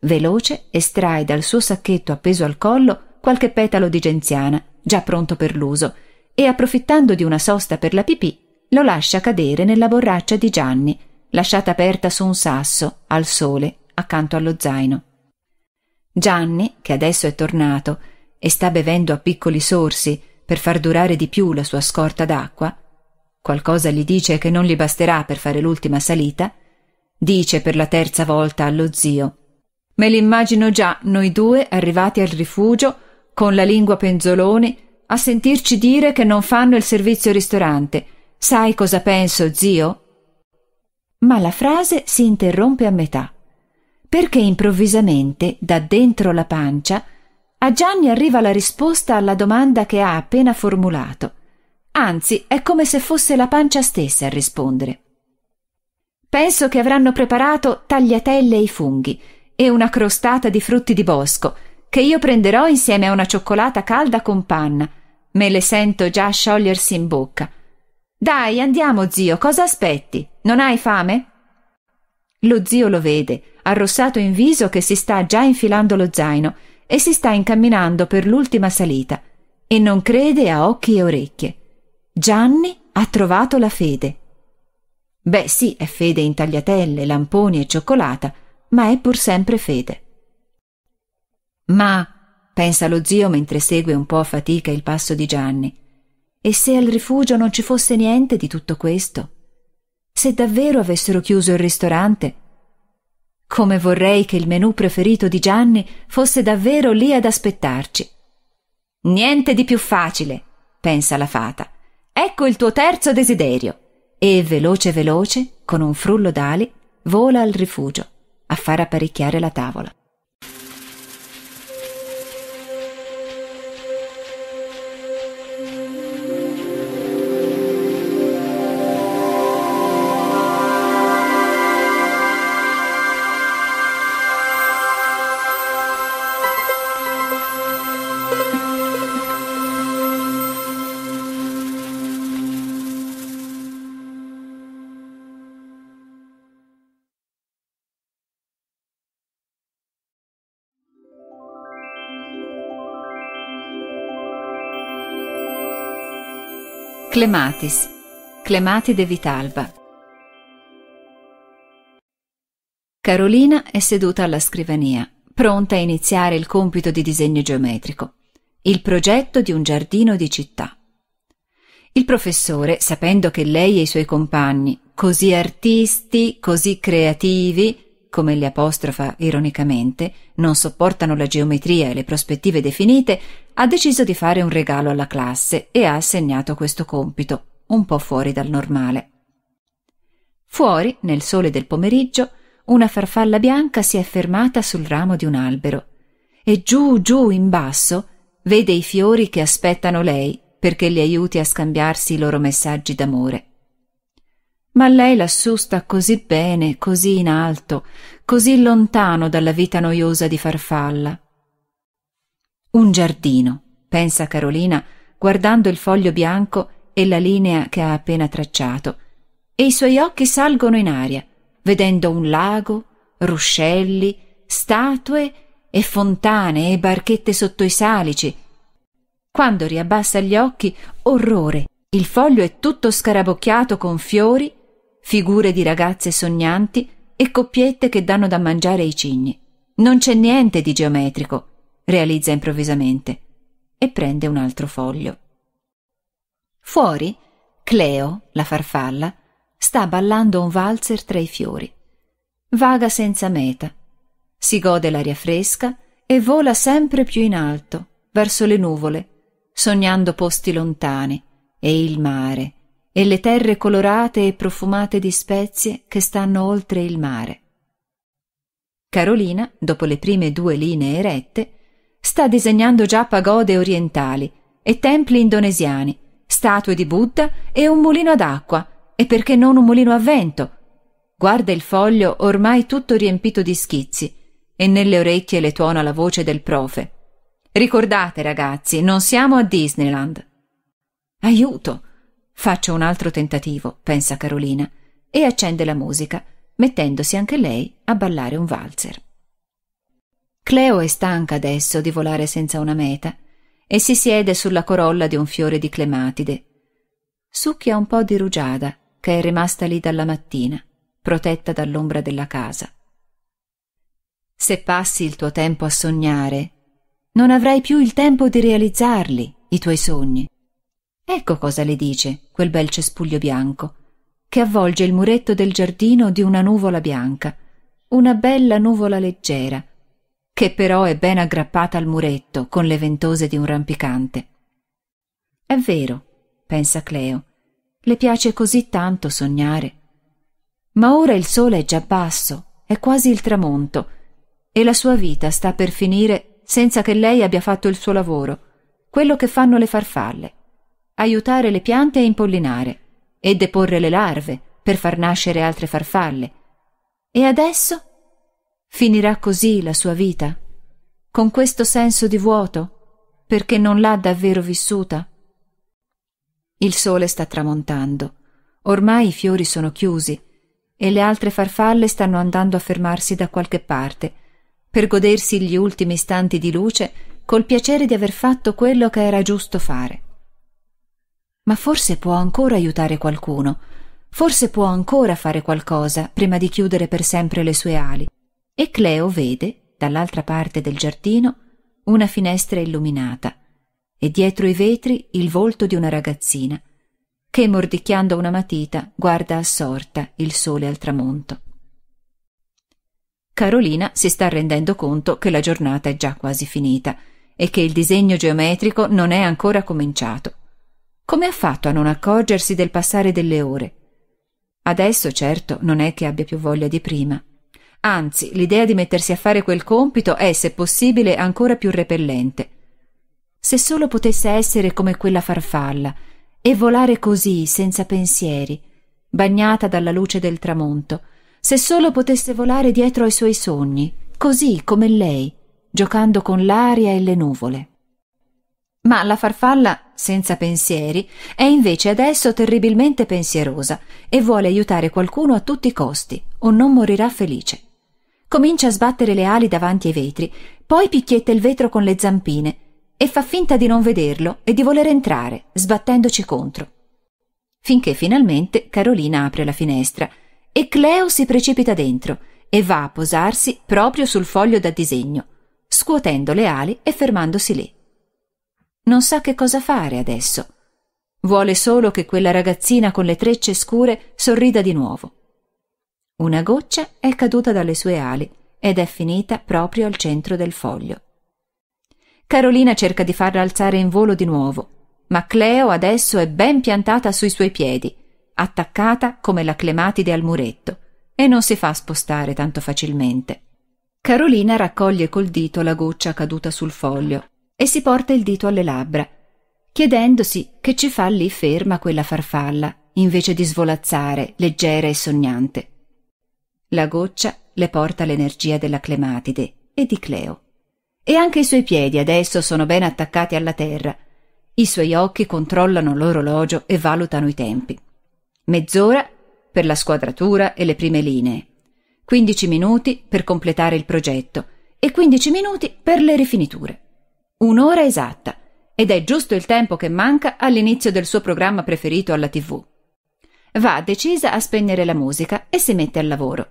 Veloce estrae dal suo sacchetto appeso al collo qualche petalo di genziana, già pronto per l'uso, e approfittando di una sosta per la pipì, lo lascia cadere nella borraccia di Gianni, lasciata aperta su un sasso, al sole, accanto allo zaino. Gianni, che adesso è tornato e sta bevendo a piccoli sorsi per far durare di più la sua scorta d'acqua, qualcosa gli dice che non gli basterà per fare l'ultima salita, dice per la terza volta allo zio Me l'immagino già noi due arrivati al rifugio con la lingua penzoloni a sentirci dire che non fanno il servizio ristorante. Sai cosa penso, zio? Ma la frase si interrompe a metà, perché improvvisamente, da dentro la pancia, a Gianni arriva la risposta alla domanda che ha appena formulato. Anzi, è come se fosse la pancia stessa a rispondere. Penso che avranno preparato tagliatelle ai funghi e una crostata di frutti di bosco, che io prenderò insieme a una cioccolata calda con panna, Me le sento già sciogliersi in bocca. Dai, andiamo, zio, cosa aspetti? Non hai fame? Lo zio lo vede, arrossato in viso che si sta già infilando lo zaino e si sta incamminando per l'ultima salita e non crede a occhi e orecchie. Gianni ha trovato la fede. Beh sì, è fede in tagliatelle, lamponi e cioccolata, ma è pur sempre fede. Ma pensa lo zio mentre segue un po' a fatica il passo di Gianni. E se al rifugio non ci fosse niente di tutto questo? Se davvero avessero chiuso il ristorante? Come vorrei che il menù preferito di Gianni fosse davvero lì ad aspettarci. Niente di più facile, pensa la fata. Ecco il tuo terzo desiderio. E veloce veloce, con un frullo d'ali, vola al rifugio a far apparecchiare la tavola. Clematis, Clematide Vitalba. Carolina è seduta alla scrivania, pronta a iniziare il compito di disegno geometrico, il progetto di un giardino di città. Il professore, sapendo che lei e i suoi compagni, così artisti, così creativi, come li apostrofa ironicamente, non sopportano la geometria e le prospettive definite, ha deciso di fare un regalo alla classe e ha assegnato questo compito, un po' fuori dal normale. Fuori, nel sole del pomeriggio, una farfalla bianca si è fermata sul ramo di un albero e giù giù in basso vede i fiori che aspettano lei perché li aiuti a scambiarsi i loro messaggi d'amore. Ma lei lassù sta così bene, così in alto, così lontano dalla vita noiosa di farfalla. Un giardino, pensa Carolina, guardando il foglio bianco e la linea che ha appena tracciato, e i suoi occhi salgono in aria, vedendo un lago, ruscelli, statue e fontane e barchette sotto i salici. Quando riabbassa gli occhi, orrore, il foglio è tutto scarabocchiato con fiori, figure di ragazze sognanti e coppiette che danno da mangiare ai cigni. Non c'è niente di geometrico, realizza improvvisamente, e prende un altro foglio. Fuori, Cleo, la farfalla, sta ballando un valzer tra i fiori. Vaga senza meta, si gode l'aria fresca e vola sempre più in alto, verso le nuvole, sognando posti lontani e il mare e le terre colorate e profumate di spezie che stanno oltre il mare. Carolina, dopo le prime due linee rette, sta disegnando già pagode orientali e templi indonesiani, statue di Buddha e un mulino ad acqua, e perché non un mulino a vento. Guarda il foglio ormai tutto riempito di schizzi, e nelle orecchie le tuona la voce del profe. Ricordate, ragazzi, non siamo a Disneyland. Aiuto! Faccio un altro tentativo, pensa Carolina, e accende la musica, mettendosi anche lei a ballare un valzer. Cleo è stanca adesso di volare senza una meta e si siede sulla corolla di un fiore di clematide. Succhia un po' di rugiada che è rimasta lì dalla mattina, protetta dall'ombra della casa. Se passi il tuo tempo a sognare, non avrai più il tempo di realizzarli, i tuoi sogni. Ecco cosa le dice quel bel cespuglio bianco, che avvolge il muretto del giardino di una nuvola bianca, una bella nuvola leggera, che però è ben aggrappata al muretto con le ventose di un rampicante. È vero, pensa Cleo, le piace così tanto sognare. Ma ora il sole è già basso, è quasi il tramonto, e la sua vita sta per finire senza che lei abbia fatto il suo lavoro, quello che fanno le farfalle, aiutare le piante a impollinare e deporre le larve per far nascere altre farfalle. E adesso? Finirà così la sua vita? Con questo senso di vuoto? Perché non l'ha davvero vissuta? Il sole sta tramontando. Ormai i fiori sono chiusi e le altre farfalle stanno andando a fermarsi da qualche parte per godersi gli ultimi istanti di luce col piacere di aver fatto quello che era giusto fare. Ma forse può ancora aiutare qualcuno, forse può ancora fare qualcosa prima di chiudere per sempre le sue ali. E Cleo vede, dall'altra parte del giardino, una finestra illuminata e dietro i vetri il volto di una ragazzina che, mordicchiando una matita, guarda assorta il sole al tramonto. Carolina si sta rendendo conto che la giornata è già quasi finita e che il disegno geometrico non è ancora cominciato. Come ha fatto a non accorgersi del passare delle ore? Adesso certo non è che abbia più voglia di prima. Anzi, l'idea di mettersi a fare quel compito è, se possibile, ancora più repellente. Se solo potesse essere come quella farfalla e volare così, senza pensieri, bagnata dalla luce del tramonto, se solo potesse volare dietro ai suoi sogni, così come lei, giocando con l'aria e le nuvole. Ma la farfalla, senza pensieri, è invece adesso terribilmente pensierosa e vuole aiutare qualcuno a tutti i costi, o non morirà felice. Comincia a sbattere le ali davanti ai vetri, poi picchietta il vetro con le zampine e fa finta di non vederlo e di voler entrare, sbattendoci contro. Finché finalmente Carolina apre la finestra e Cleo si precipita dentro e va a posarsi proprio sul foglio da disegno, scuotendo le ali e fermandosi lì. Non sa che cosa fare adesso. Vuole solo che quella ragazzina con le trecce scure sorrida di nuovo. Una goccia è caduta dalle sue ali ed è finita proprio al centro del foglio. Carolina cerca di farla alzare in volo di nuovo, ma Cleo adesso è ben piantata sui suoi piedi, attaccata come la clematide al muretto, e non si fa spostare tanto facilmente. Carolina raccoglie col dito la goccia caduta sul foglio e si porta il dito alle labbra, chiedendosi che ci fa lì ferma quella farfalla, invece di svolazzare, leggera e sognante. La goccia le porta l'energia della clematide e di Cleo. E anche i suoi piedi adesso sono ben attaccati alla terra. I suoi occhi controllano l'orologio e valutano i tempi. Mezz'ora per la squadratura e le prime linee, 15 minuti per completare il progetto e 15 minuti per le rifiniture. Un'ora esatta, ed è giusto il tempo che manca all'inizio del suo programma preferito alla tv. Va decisa a spegnere la musica e si mette al lavoro.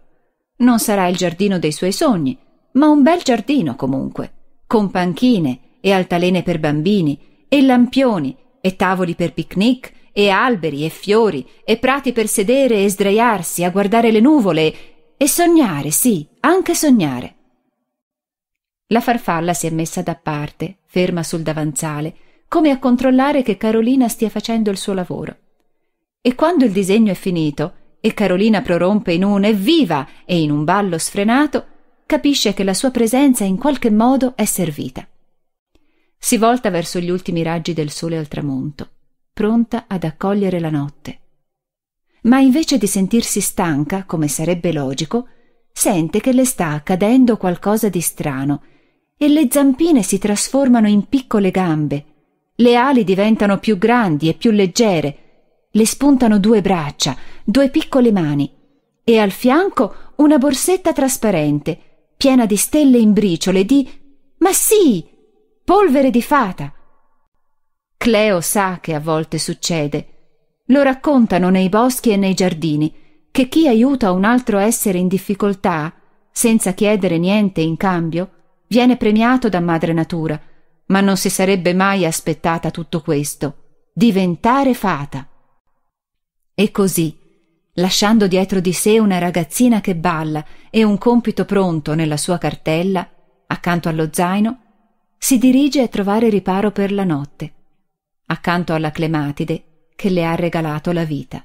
Non sarà il giardino dei suoi sogni, ma un bel giardino comunque, con panchine e altalene per bambini, e lampioni, e tavoli per picnic, e alberi e fiori, e prati per sedere e sdraiarsi a guardare le nuvole, e sognare, sì, anche sognare. La farfalla si è messa da parte, ferma sul davanzale, come a controllare che Carolina stia facendo il suo lavoro. E quando il disegno è finito e Carolina prorompe in un evviva e in un ballo sfrenato, capisce che la sua presenza in qualche modo è servita. Si volta verso gli ultimi raggi del sole al tramonto, pronta ad accogliere la notte. Ma invece di sentirsi stanca, come sarebbe logico, sente che le sta accadendo qualcosa di strano e le zampine si trasformano in piccole gambe, le ali diventano più grandi e più leggere, le spuntano due braccia, due piccole mani e al fianco una borsetta trasparente, piena di stelle in briciole di... Ma sì! Polvere di fata! Cleo sa che a volte succede. Lo raccontano nei boschi e nei giardini, che chi aiuta un altro essere in difficoltà, senza chiedere niente in cambio, viene premiato da madre natura, ma non si sarebbe mai aspettata tutto questo, diventare fata. E così, lasciando dietro di sé una ragazzina che balla e un compito pronto nella sua cartella, accanto allo zaino, si dirige a trovare riparo per la notte, accanto alla Clematide che le ha regalato la vita.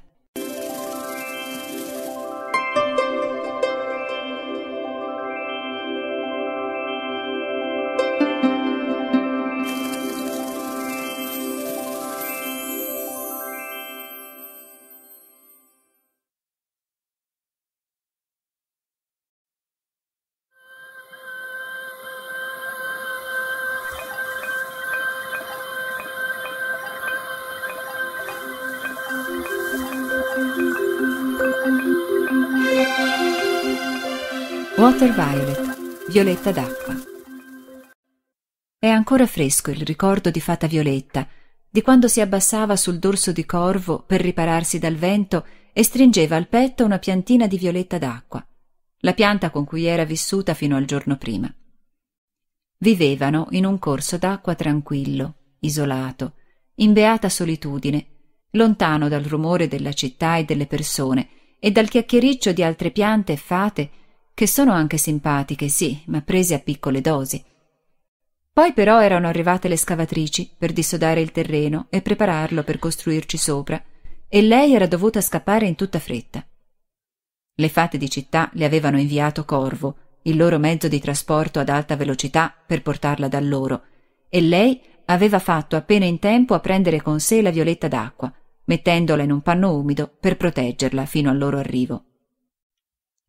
Water Violet, violetta d'acqua. È ancora fresco il ricordo di Fata Violetta, di quando si abbassava sul dorso di corvo per ripararsi dal vento e stringeva al petto una piantina di violetta d'acqua, la pianta con cui era vissuta fino al giorno prima. Vivevano in un corso d'acqua tranquillo, isolato, in beata solitudine, lontano dal rumore della città e delle persone e dal chiacchiericcio di altre piante e fate che sono anche simpatiche, sì, ma prese a piccole dosi. Poi però erano arrivate le scavatrici per dissodare il terreno e prepararlo per costruirci sopra, e lei era dovuta scappare in tutta fretta. Le fate di città le avevano inviato Corvo, il loro mezzo di trasporto ad alta velocità, per portarla da loro, e lei aveva fatto appena in tempo a prendere con sé la violetta d'acqua, mettendola in un panno umido per proteggerla fino al loro arrivo.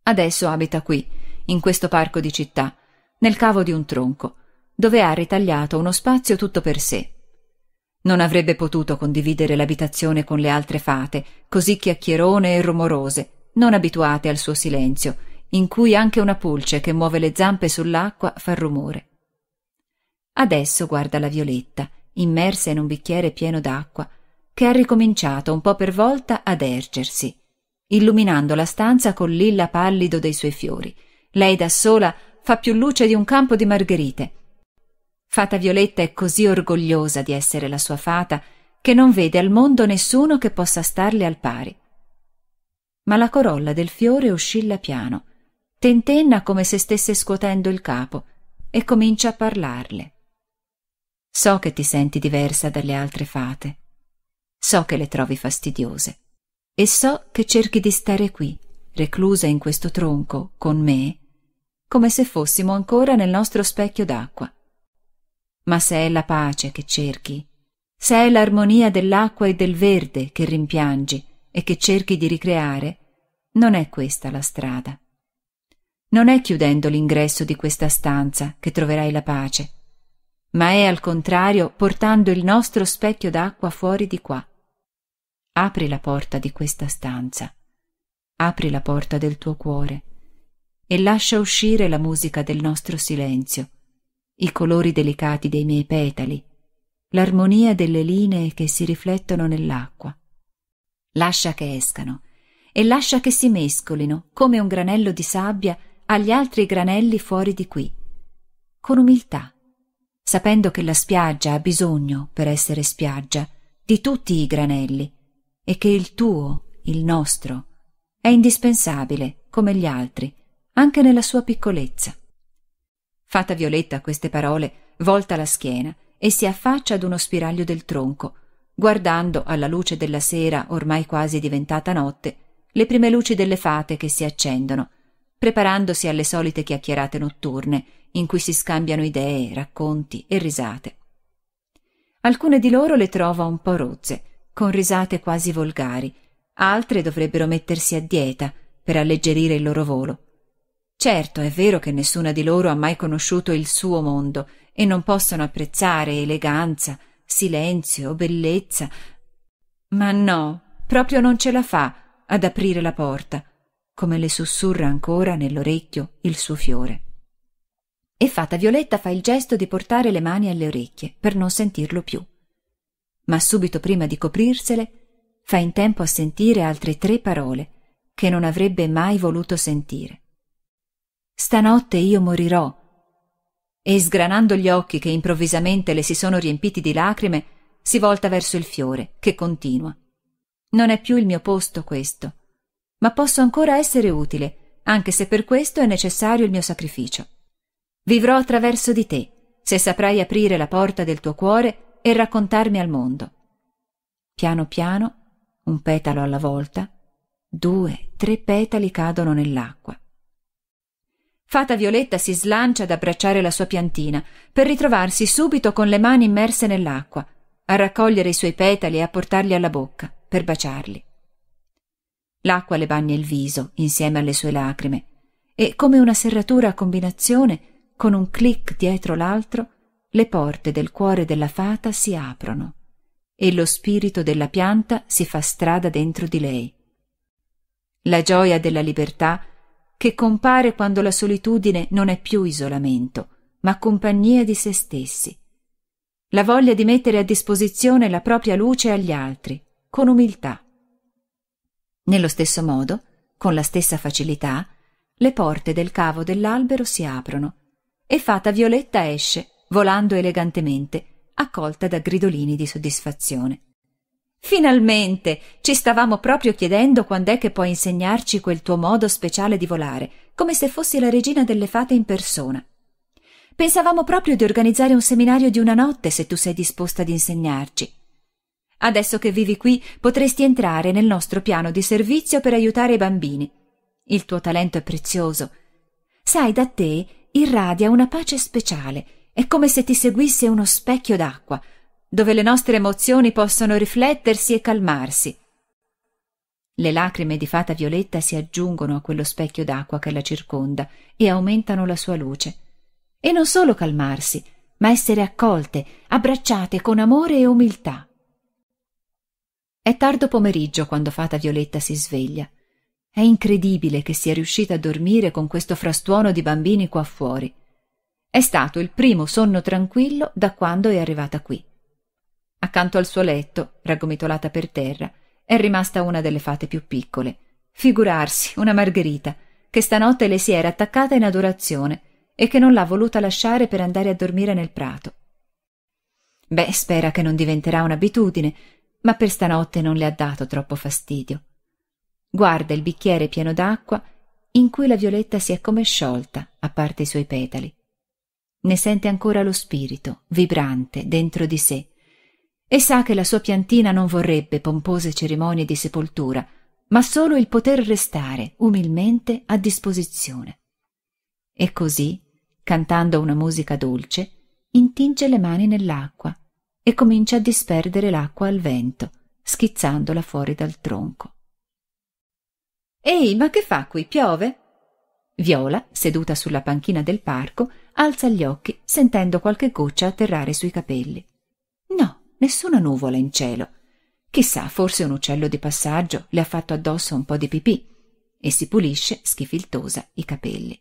Adesso abita qui, in questo parco di città, nel cavo di un tronco, dove ha ritagliato uno spazio tutto per sé. Non avrebbe potuto condividere l'abitazione con le altre fate, così chiacchierone e rumorose, non abituate al suo silenzio, in cui anche una pulce che muove le zampe sull'acqua fa rumore. Adesso guarda la Violetta, immersa in un bicchiere pieno d'acqua, che ha ricominciato un po' per volta ad ergersi illuminando la stanza col lilla pallido dei suoi fiori. Lei da sola fa più luce di un campo di margherite. Fata Violetta è così orgogliosa di essere la sua fata che non vede al mondo nessuno che possa starle al pari. ma la corolla del fiore oscilla piano, tentenna come se stesse scuotendo il capo e comincia a parlarle. So che ti senti diversa dalle altre fate, so che le trovi fastidiose e so che cerchi di stare qui, reclusa in questo tronco, con me, come se fossimo ancora nel nostro specchio d'acqua. Ma se è la pace che cerchi, se è l'armonia dell'acqua e del verde che rimpiangi e che cerchi di ricreare, non è questa la strada. Non è chiudendo l'ingresso di questa stanza che troverai la pace, ma è al contrario portando il nostro specchio d'acqua fuori di qua. Apri la porta di questa stanza, apri la porta del tuo cuore e lascia uscire la musica del nostro silenzio, i colori delicati dei miei petali, l'armonia delle linee che si riflettono nell'acqua. Lascia che escano e lascia che si mescolino come un granello di sabbia agli altri granelli fuori di qui, con umiltà, sapendo che la spiaggia ha bisogno, per essere spiaggia, di tutti i granelli e che il tuo, il nostro, è indispensabile come gli altri, anche nella sua piccolezza. Fata Violetta a queste parole, volta la schiena e si affaccia ad uno spiraglio del tronco, guardando alla luce della sera ormai quasi diventata notte le prime luci delle fate che si accendono, preparandosi alle solite chiacchierate notturne in cui si scambiano idee, racconti e risate. Alcune di loro le trova un po' rozze, con risate quasi volgari, altre dovrebbero mettersi a dieta per alleggerire il loro volo. Certo, è vero che nessuna di loro ha mai conosciuto il suo mondo e non possono apprezzare eleganza, silenzio, bellezza. Ma no, proprio non ce la fa ad aprire la porta, come le sussurra ancora nell'orecchio il suo fiore. E Fata Violetta fa il gesto di portare le mani alle orecchie per non sentirlo più. Ma subito prima di coprirsele fa in tempo a sentire altre tre parole che non avrebbe mai voluto sentire. Stanotte io morirò. E sgranando gli occhi che improvvisamente le si sono riempiti di lacrime, si volta verso il fiore, che continua. Non è più il mio posto questo, ma posso ancora essere utile, anche se per questo è necessario il mio sacrificio. Vivrò attraverso di te, se saprai aprire la porta del tuo cuore e raccontarmi al mondo. Piano piano un petalo alla volta, due, tre petali cadono nell'acqua. Fata Violetta si slancia ad abbracciare la sua piantina, per ritrovarsi subito con le mani immerse nell'acqua, a raccogliere i suoi petali e a portarli alla bocca, per baciarli. L'acqua le bagna il viso, insieme alle sue lacrime, e come una serratura a combinazione, con un clic dietro l'altro, le porte del cuore della fata si aprono e lo spirito della pianta si fa strada dentro di lei. La gioia della libertà che compare quando la solitudine non è più isolamento, ma compagnia di se stessi. La voglia di mettere a disposizione la propria luce agli altri, con umiltà. Nello stesso modo, con la stessa facilità, le porte del cavo dell'albero si aprono e Fata Violetta esce, volando elegantemente, accolta da gridolini di soddisfazione. Finalmente! Ci stavamo proprio chiedendo quando è che puoi insegnarci quel tuo modo speciale di volare, come se fossi la regina delle fate in persona. Pensavamo proprio di organizzare un seminario di una notte se tu sei disposta ad insegnarci. Adesso che vivi qui potresti entrare nel nostro piano di servizio per aiutare i bambini. Il tuo talento è prezioso. Sai, da te irradia una pace speciale è come se ti seguisse uno specchio d'acqua, dove le nostre emozioni possono riflettersi e calmarsi. Le lacrime di fata Violetta si aggiungono a quello specchio d'acqua che la circonda e aumentano la sua luce. E non solo calmarsi, ma essere accolte, abbracciate con amore e umiltà. È tardo pomeriggio quando fata Violetta si sveglia. È incredibile che sia riuscita a dormire con questo frastuono di bambini qua fuori. È stato il primo sonno tranquillo da quando è arrivata qui. Accanto al suo letto, raggomitolata per terra, è rimasta una delle fate più piccole. Figurarsi, una Margherita, che stanotte le si era attaccata in adorazione e che non l'ha voluta lasciare per andare a dormire nel prato. Beh, spera che non diventerà un'abitudine, ma per stanotte non le ha dato troppo fastidio. Guarda il bicchiere pieno d'acqua in cui la violetta si è come sciolta, a parte i suoi petali. Ne sente ancora lo spirito, vibrante, dentro di sé, e sa che la sua piantina non vorrebbe pompose cerimonie di sepoltura, ma solo il poter restare umilmente a disposizione. E così, cantando una musica dolce, intinge le mani nell'acqua e comincia a disperdere l'acqua al vento, schizzandola fuori dal tronco. Ehi, ma che fa qui? Piove? Viola, seduta sulla panchina del parco, alza gli occhi sentendo qualche goccia atterrare sui capelli. No, nessuna nuvola in cielo. Chissà, forse un uccello di passaggio le ha fatto addosso un po' di pipì e si pulisce, schifiltosa, i capelli.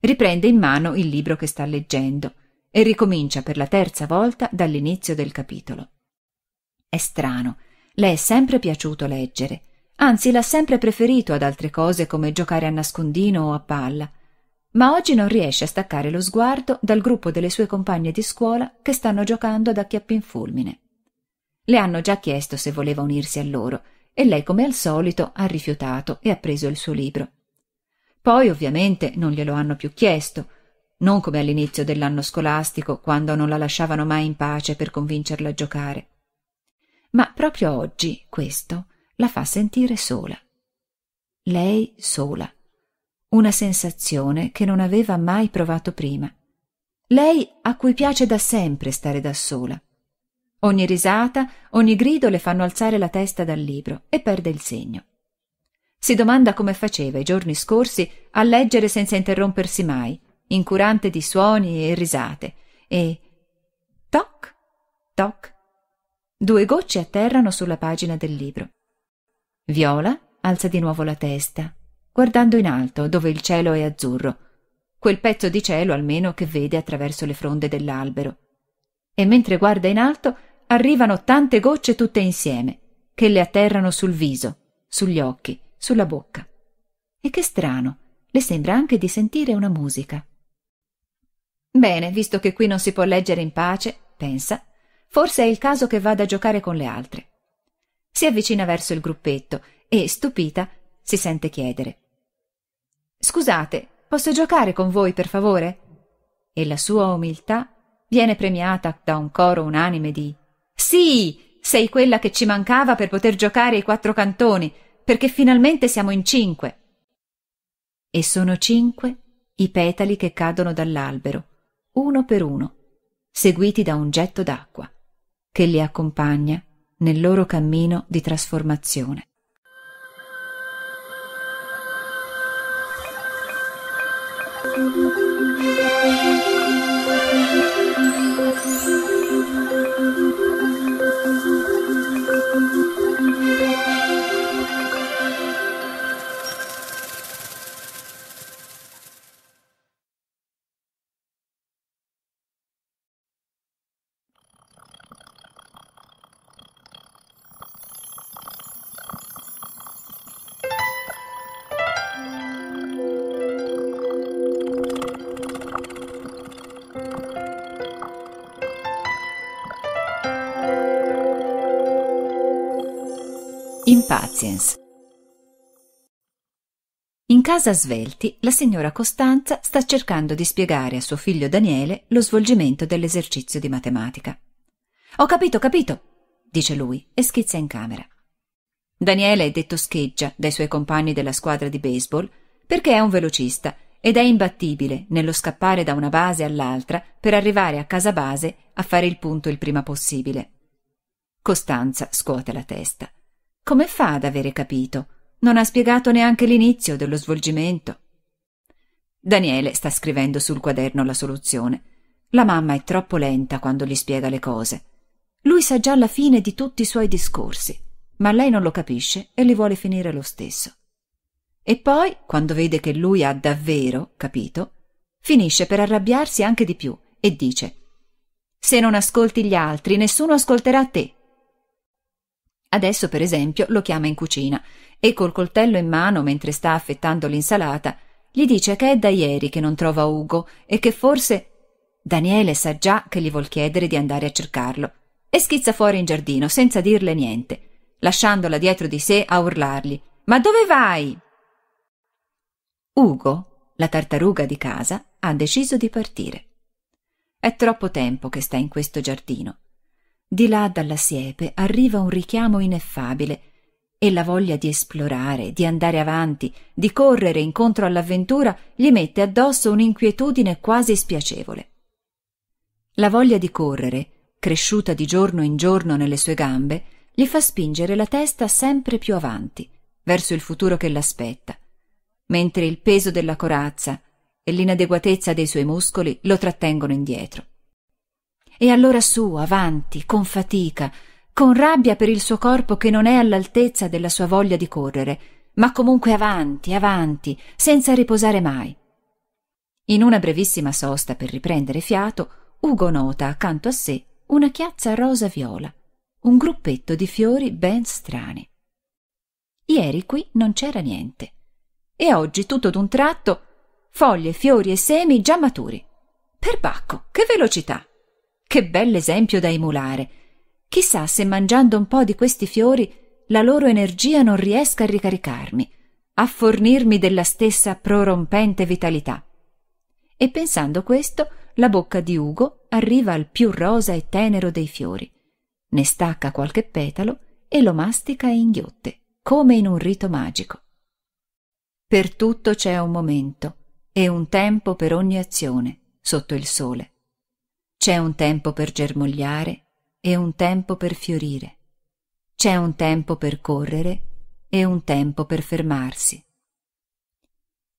Riprende in mano il libro che sta leggendo e ricomincia per la terza volta dall'inizio del capitolo. È strano, le è sempre piaciuto leggere, anzi l'ha sempre preferito ad altre cose come giocare a nascondino o a palla, ma oggi non riesce a staccare lo sguardo dal gruppo delle sue compagne di scuola che stanno giocando ad acchiappinfulmine. Le hanno già chiesto se voleva unirsi a loro e lei come al solito ha rifiutato e ha preso il suo libro. Poi ovviamente non glielo hanno più chiesto, non come all'inizio dell'anno scolastico quando non la lasciavano mai in pace per convincerla a giocare. Ma proprio oggi questo la fa sentire sola. Lei sola una sensazione che non aveva mai provato prima. Lei a cui piace da sempre stare da sola. Ogni risata, ogni grido le fanno alzare la testa dal libro e perde il segno. Si domanda come faceva i giorni scorsi a leggere senza interrompersi mai, incurante di suoni e risate, e toc, toc. Due gocce atterrano sulla pagina del libro. Viola alza di nuovo la testa guardando in alto dove il cielo è azzurro, quel pezzo di cielo almeno che vede attraverso le fronde dell'albero. E mentre guarda in alto arrivano tante gocce tutte insieme, che le atterrano sul viso, sugli occhi, sulla bocca. E che strano, le sembra anche di sentire una musica. Bene, visto che qui non si può leggere in pace, pensa, forse è il caso che vada a giocare con le altre. Si avvicina verso il gruppetto e, stupita, si sente chiedere Scusate, posso giocare con voi, per favore? E la sua umiltà viene premiata da un coro unanime di Sì, sei quella che ci mancava per poter giocare ai quattro cantoni, perché finalmente siamo in cinque. E sono cinque i petali che cadono dall'albero, uno per uno, seguiti da un getto d'acqua, che li accompagna nel loro cammino di trasformazione. Casa Svelti, la signora Costanza sta cercando di spiegare a suo figlio Daniele lo svolgimento dell'esercizio di matematica. Ho capito, capito, dice lui e schizza in camera. Daniele è detto scheggia dai suoi compagni della squadra di baseball perché è un velocista ed è imbattibile nello scappare da una base all'altra per arrivare a casa base a fare il punto il prima possibile. Costanza scuote la testa. Come fa ad avere capito? Non ha spiegato neanche l'inizio dello svolgimento. Daniele sta scrivendo sul quaderno la soluzione. La mamma è troppo lenta quando gli spiega le cose. Lui sa già la fine di tutti i suoi discorsi, ma lei non lo capisce e li vuole finire lo stesso. E poi, quando vede che lui ha davvero capito, finisce per arrabbiarsi anche di più e dice Se non ascolti gli altri, nessuno ascolterà te. Adesso, per esempio, lo chiama in cucina e col coltello in mano mentre sta affettando l'insalata gli dice che è da ieri che non trova Ugo e che forse Daniele sa già che gli vuol chiedere di andare a cercarlo e schizza fuori in giardino senza dirle niente, lasciandola dietro di sé a urlargli Ma dove vai? Ugo, la tartaruga di casa, ha deciso di partire. È troppo tempo che sta in questo giardino. Di là dalla siepe arriva un richiamo ineffabile e la voglia di esplorare, di andare avanti, di correre incontro all'avventura gli mette addosso un'inquietudine quasi spiacevole. La voglia di correre, cresciuta di giorno in giorno nelle sue gambe, gli fa spingere la testa sempre più avanti, verso il futuro che l'aspetta, mentre il peso della corazza e l'inadeguatezza dei suoi muscoli lo trattengono indietro. E allora su, avanti, con fatica, con rabbia per il suo corpo che non è all'altezza della sua voglia di correre, ma comunque avanti, avanti, senza riposare mai. In una brevissima sosta per riprendere fiato, Ugo nota accanto a sé una chiazza rosa-viola, un gruppetto di fiori ben strani. Ieri qui non c'era niente, e oggi tutto d'un tratto foglie, fiori e semi già maturi. Perbacco, che velocità! Che bell'esempio da emulare! Chissà se mangiando un po' di questi fiori la loro energia non riesca a ricaricarmi, a fornirmi della stessa prorompente vitalità. E pensando questo, la bocca di Ugo arriva al più rosa e tenero dei fiori, ne stacca qualche petalo e lo mastica e inghiotte, come in un rito magico. Per tutto c'è un momento e un tempo per ogni azione sotto il sole. C'è un tempo per germogliare e un tempo per fiorire. C'è un tempo per correre e un tempo per fermarsi.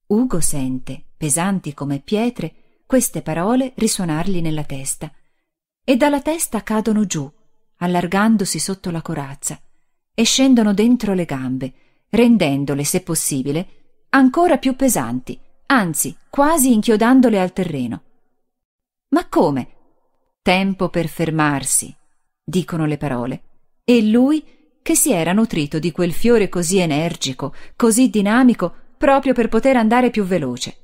Ugo sente, pesanti come pietre, queste parole risuonargli nella testa e dalla testa cadono giù, allargandosi sotto la corazza e scendono dentro le gambe, rendendole, se possibile, ancora più pesanti, anzi quasi inchiodandole al terreno. Ma come? Tempo per fermarsi, dicono le parole, e lui, che si era nutrito di quel fiore così energico, così dinamico, proprio per poter andare più veloce.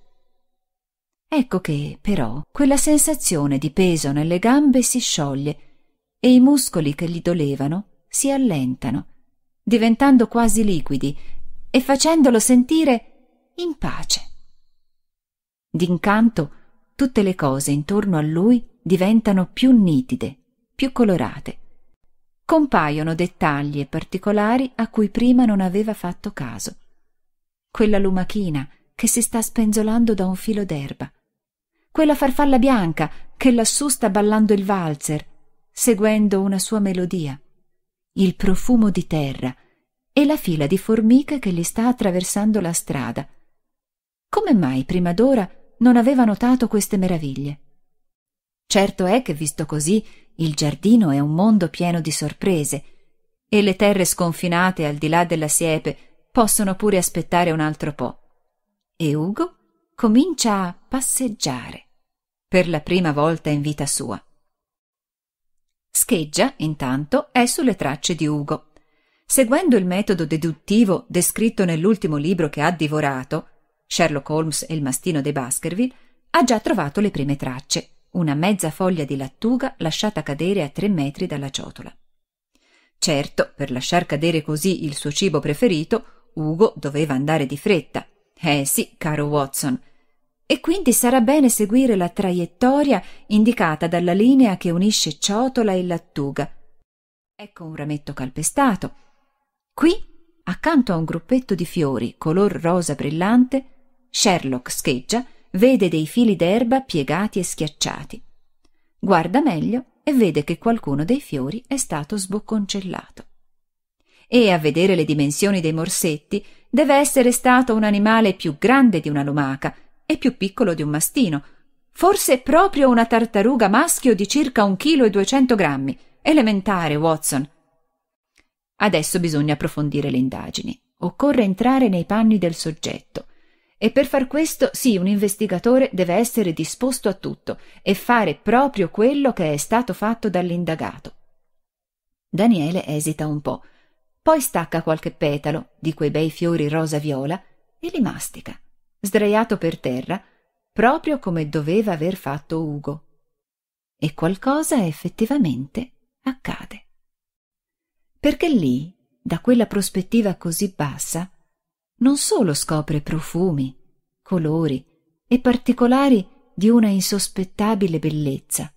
Ecco che, però, quella sensazione di peso nelle gambe si scioglie e i muscoli che gli dolevano si allentano, diventando quasi liquidi e facendolo sentire in pace. D'incanto tutte le cose intorno a lui diventano più nitide, più colorate. Compaiono dettagli e particolari a cui prima non aveva fatto caso. Quella lumachina che si sta spenzolando da un filo d'erba, quella farfalla bianca che lassù sta ballando il valzer, seguendo una sua melodia, il profumo di terra e la fila di formiche che gli sta attraversando la strada. Come mai prima d'ora non aveva notato queste meraviglie? Certo è che, visto così, il giardino è un mondo pieno di sorprese, e le terre sconfinate al di là della siepe possono pure aspettare un altro po'. E Ugo comincia a passeggiare per la prima volta in vita sua. Scheggia, intanto, è sulle tracce di Ugo. Seguendo il metodo deduttivo descritto nell'ultimo libro che ha divorato, Sherlock Holmes e il mastino dei Baskerville, ha già trovato le prime tracce, una mezza foglia di lattuga lasciata cadere a tre metri dalla ciotola. Certo, per lasciar cadere così il suo cibo preferito, Ugo doveva andare di fretta. Eh sì, caro Watson, e quindi sarà bene seguire la traiettoria indicata dalla linea che unisce ciotola e lattuga. Ecco un rametto calpestato. Qui, accanto a un gruppetto di fiori color rosa brillante, Sherlock scheggia, vede dei fili d'erba piegati e schiacciati. Guarda meglio e vede che qualcuno dei fiori è stato sbocconcellato. E a vedere le dimensioni dei morsetti deve essere stato un animale più grande di una lumaca, è più piccolo di un mastino, forse proprio una tartaruga maschio di circa un chilo e duecento grammi. Elementare, Watson. Adesso bisogna approfondire le indagini. Occorre entrare nei panni del soggetto. E per far questo, sì, un investigatore deve essere disposto a tutto e fare proprio quello che è stato fatto dall'indagato. Daniele esita un po', poi stacca qualche petalo di quei bei fiori rosa-viola e li mastica sdraiato per terra, proprio come doveva aver fatto Ugo. E qualcosa effettivamente accade. Perché lì, da quella prospettiva così bassa, non solo scopre profumi, colori e particolari di una insospettabile bellezza,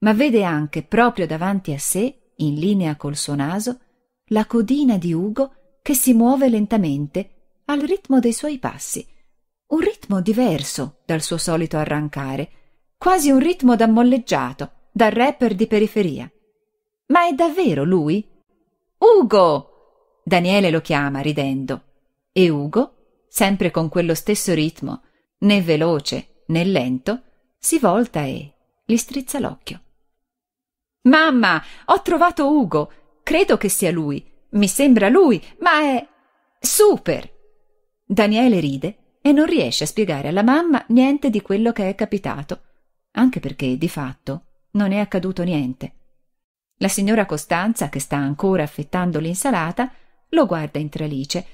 ma vede anche proprio davanti a sé, in linea col suo naso, la codina di Ugo che si muove lentamente al ritmo dei suoi passi, un ritmo diverso dal suo solito arrancare, quasi un ritmo da molleggiato, da rapper di periferia. Ma è davvero lui? Ugo! Daniele lo chiama ridendo. E Ugo, sempre con quello stesso ritmo, né veloce né lento, si volta e gli strizza l'occhio. Mamma, ho trovato Ugo. Credo che sia lui. Mi sembra lui, ma è super. Daniele ride e non riesce a spiegare alla mamma niente di quello che è capitato, anche perché, di fatto, non è accaduto niente. La signora Costanza, che sta ancora affettando l'insalata, lo guarda in tralice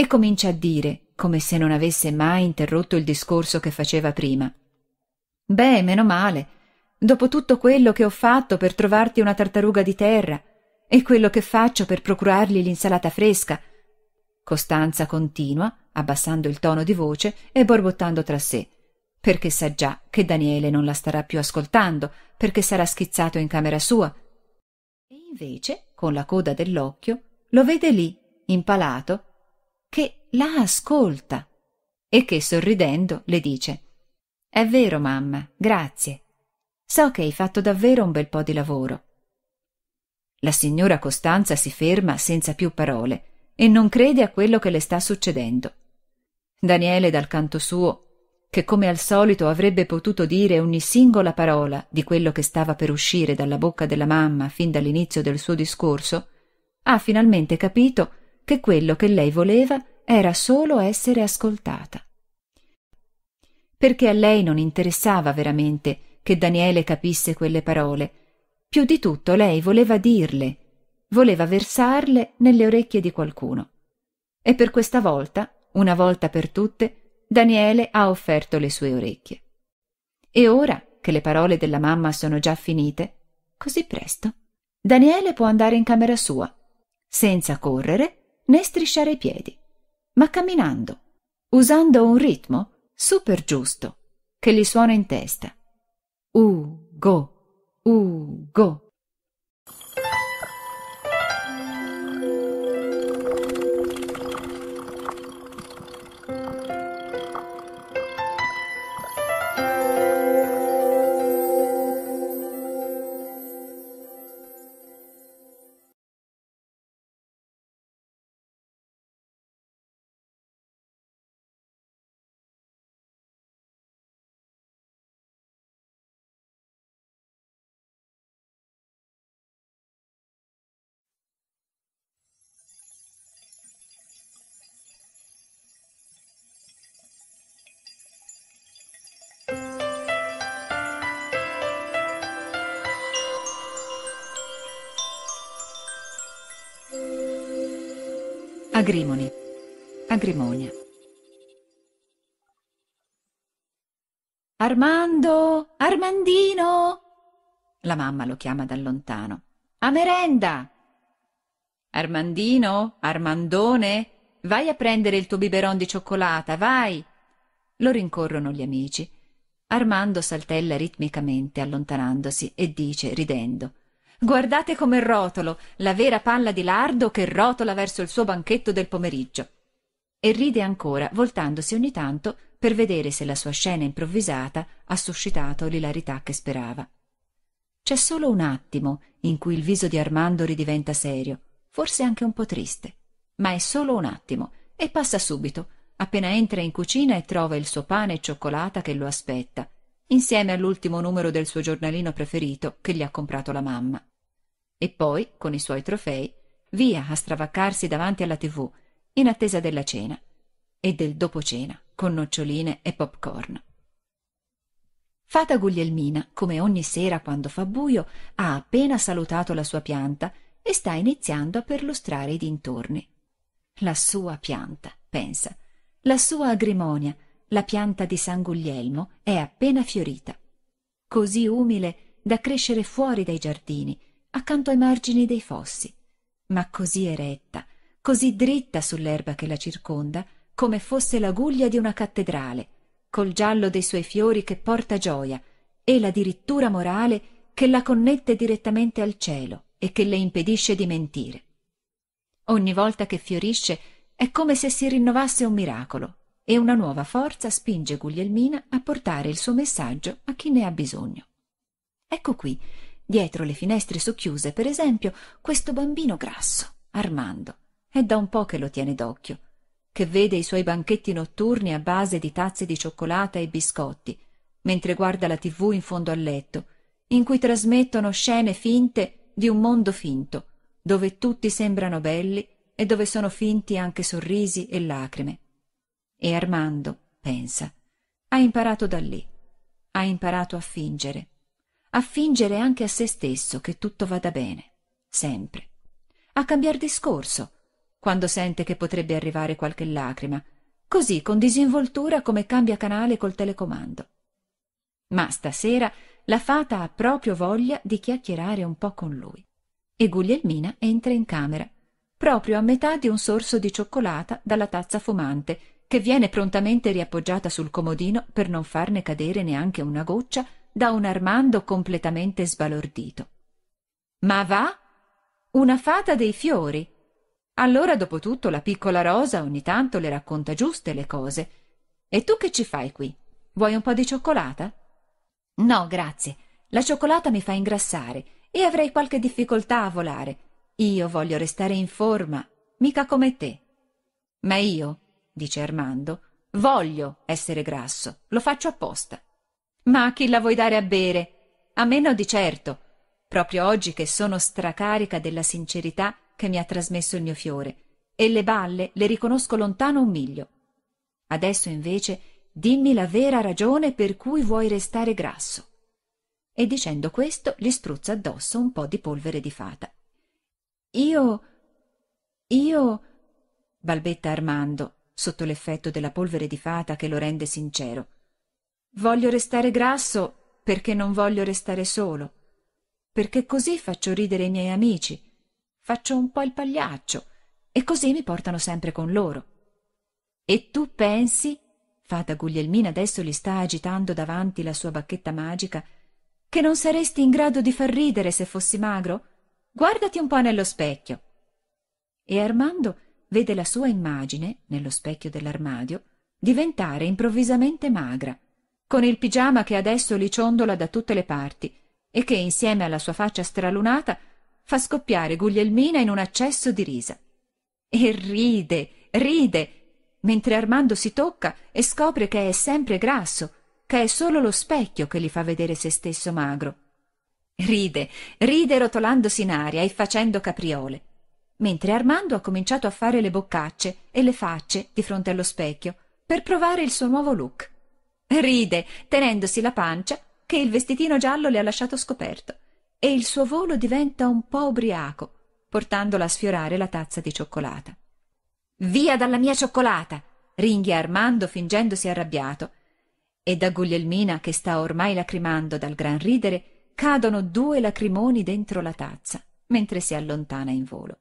e comincia a dire, come se non avesse mai interrotto il discorso che faceva prima. Beh, meno male. Dopo tutto quello che ho fatto per trovarti una tartaruga di terra e quello che faccio per procurargli l'insalata fresca. Costanza continua, abbassando il tono di voce e borbottando tra sé perché sa già che Daniele non la starà più ascoltando, perché sarà schizzato in camera sua. E invece, con la coda dell'occhio, lo vede lì, impalato, che la ascolta e che, sorridendo, le dice È vero, mamma, grazie. So che hai fatto davvero un bel po' di lavoro. La signora Costanza si ferma senza più parole e non crede a quello che le sta succedendo. Daniele, dal canto suo, che come al solito avrebbe potuto dire ogni singola parola di quello che stava per uscire dalla bocca della mamma fin dall'inizio del suo discorso, ha finalmente capito che quello che lei voleva era solo essere ascoltata. Perché a lei non interessava veramente che Daniele capisse quelle parole, più di tutto lei voleva dirle, voleva versarle nelle orecchie di qualcuno. E per questa volta, una volta per tutte, Daniele ha offerto le sue orecchie. E ora che le parole della mamma sono già finite, così presto, Daniele può andare in camera sua, senza correre né strisciare i piedi, ma camminando, usando un ritmo super giusto che gli suona in testa. U-go, u-go. Agrimoni. Agrimonia. Armando! Armandino! La mamma lo chiama da lontano. A merenda! Armandino? Armandone? Vai a prendere il tuo biberon di cioccolata, vai! Lo rincorrono gli amici. Armando saltella ritmicamente, allontanandosi, e dice, ridendo Guardate come rotolo, la vera palla di lardo che rotola verso il suo banchetto del pomeriggio. E ride ancora, voltandosi ogni tanto per vedere se la sua scena improvvisata ha suscitato l'ilarità che sperava. C'è solo un attimo in cui il viso di Armando ridiventa serio, forse anche un po' triste, ma è solo un attimo e passa subito, appena entra in cucina e trova il suo pane e cioccolata che lo aspetta, insieme all'ultimo numero del suo giornalino preferito che gli ha comprato la mamma e poi, con i suoi trofei, via a stravaccarsi davanti alla tv, in attesa della cena e del dopo cena, con noccioline e popcorn. Fata Guglielmina, come ogni sera quando fa buio, ha appena salutato la sua pianta e sta iniziando a perlustrare i dintorni. La sua pianta, pensa, la sua agrimonia, la pianta di San Guglielmo, è appena fiorita, così umile da crescere fuori dai giardini, accanto ai margini dei fossi, ma così eretta, così dritta sull'erba che la circonda, come fosse la guglia di una cattedrale, col giallo dei suoi fiori che porta gioia, e la dirittura morale che la connette direttamente al cielo e che le impedisce di mentire. Ogni volta che fiorisce è come se si rinnovasse un miracolo e una nuova forza spinge Guglielmina a portare il suo messaggio a chi ne ha bisogno. Ecco qui, dietro le finestre socchiuse, per esempio, questo bambino grasso, Armando. È da un po' che lo tiene d'occhio, che vede i suoi banchetti notturni a base di tazze di cioccolata e biscotti, mentre guarda la tv in fondo al letto, in cui trasmettono scene finte di un mondo finto, dove tutti sembrano belli e dove sono finti anche sorrisi e lacrime. E Armando, pensa, ha imparato da lì, ha imparato a fingere, a fingere anche a se stesso che tutto vada bene, sempre, a cambiar discorso, quando sente che potrebbe arrivare qualche lacrima, così con disinvoltura come cambia canale col telecomando. Ma stasera la fata ha proprio voglia di chiacchierare un po' con lui. E Guglielmina entra in camera, proprio a metà di un sorso di cioccolata dalla tazza fumante, che viene prontamente riappoggiata sul comodino per non farne cadere neanche una goccia da un Armando completamente sbalordito. Ma va? Una fata dei fiori? Allora, dopo tutto, la piccola Rosa ogni tanto le racconta giuste le cose. E tu che ci fai qui? Vuoi un po' di cioccolata? No, grazie. La cioccolata mi fa ingrassare e avrei qualche difficoltà a volare. Io voglio restare in forma, mica come te. Ma io, dice Armando, voglio essere grasso, lo faccio apposta. Ma a chi la vuoi dare a bere? A me no di certo, proprio oggi che sono stracarica della sincerità che mi ha trasmesso il mio fiore, e le balle le riconosco lontano un miglio. Adesso invece dimmi la vera ragione per cui vuoi restare grasso. E dicendo questo gli spruzza addosso un po di polvere di fata. Io. io. balbetta Armando, sotto l'effetto della polvere di fata che lo rende sincero. Voglio restare grasso perché non voglio restare solo, perché così faccio ridere i miei amici, faccio un po' il pagliaccio e così mi portano sempre con loro. E tu pensi, fata Guglielmina adesso gli sta agitando davanti la sua bacchetta magica, che non saresti in grado di far ridere se fossi magro? Guardati un po' nello specchio. E Armando vede la sua immagine, nello specchio dell'armadio, diventare improvvisamente magra, con il pigiama che adesso li ciondola da tutte le parti e che, insieme alla sua faccia stralunata, fa scoppiare Guglielmina in un accesso di risa. E ride, ride, mentre Armando si tocca e scopre che è sempre grasso, che è solo lo specchio che gli fa vedere se stesso magro. Ride, ride rotolandosi in aria e facendo capriole, mentre Armando ha cominciato a fare le boccacce e le facce di fronte allo specchio per provare il suo nuovo look. Ride, tenendosi la pancia che il vestitino giallo le ha lasciato scoperto, e il suo volo diventa un po' ubriaco, portandola a sfiorare la tazza di cioccolata. Via dalla mia cioccolata! ringhia Armando fingendosi arrabbiato, e da Guglielmina, che sta ormai lacrimando dal gran ridere, cadono due lacrimoni dentro la tazza, mentre si allontana in volo.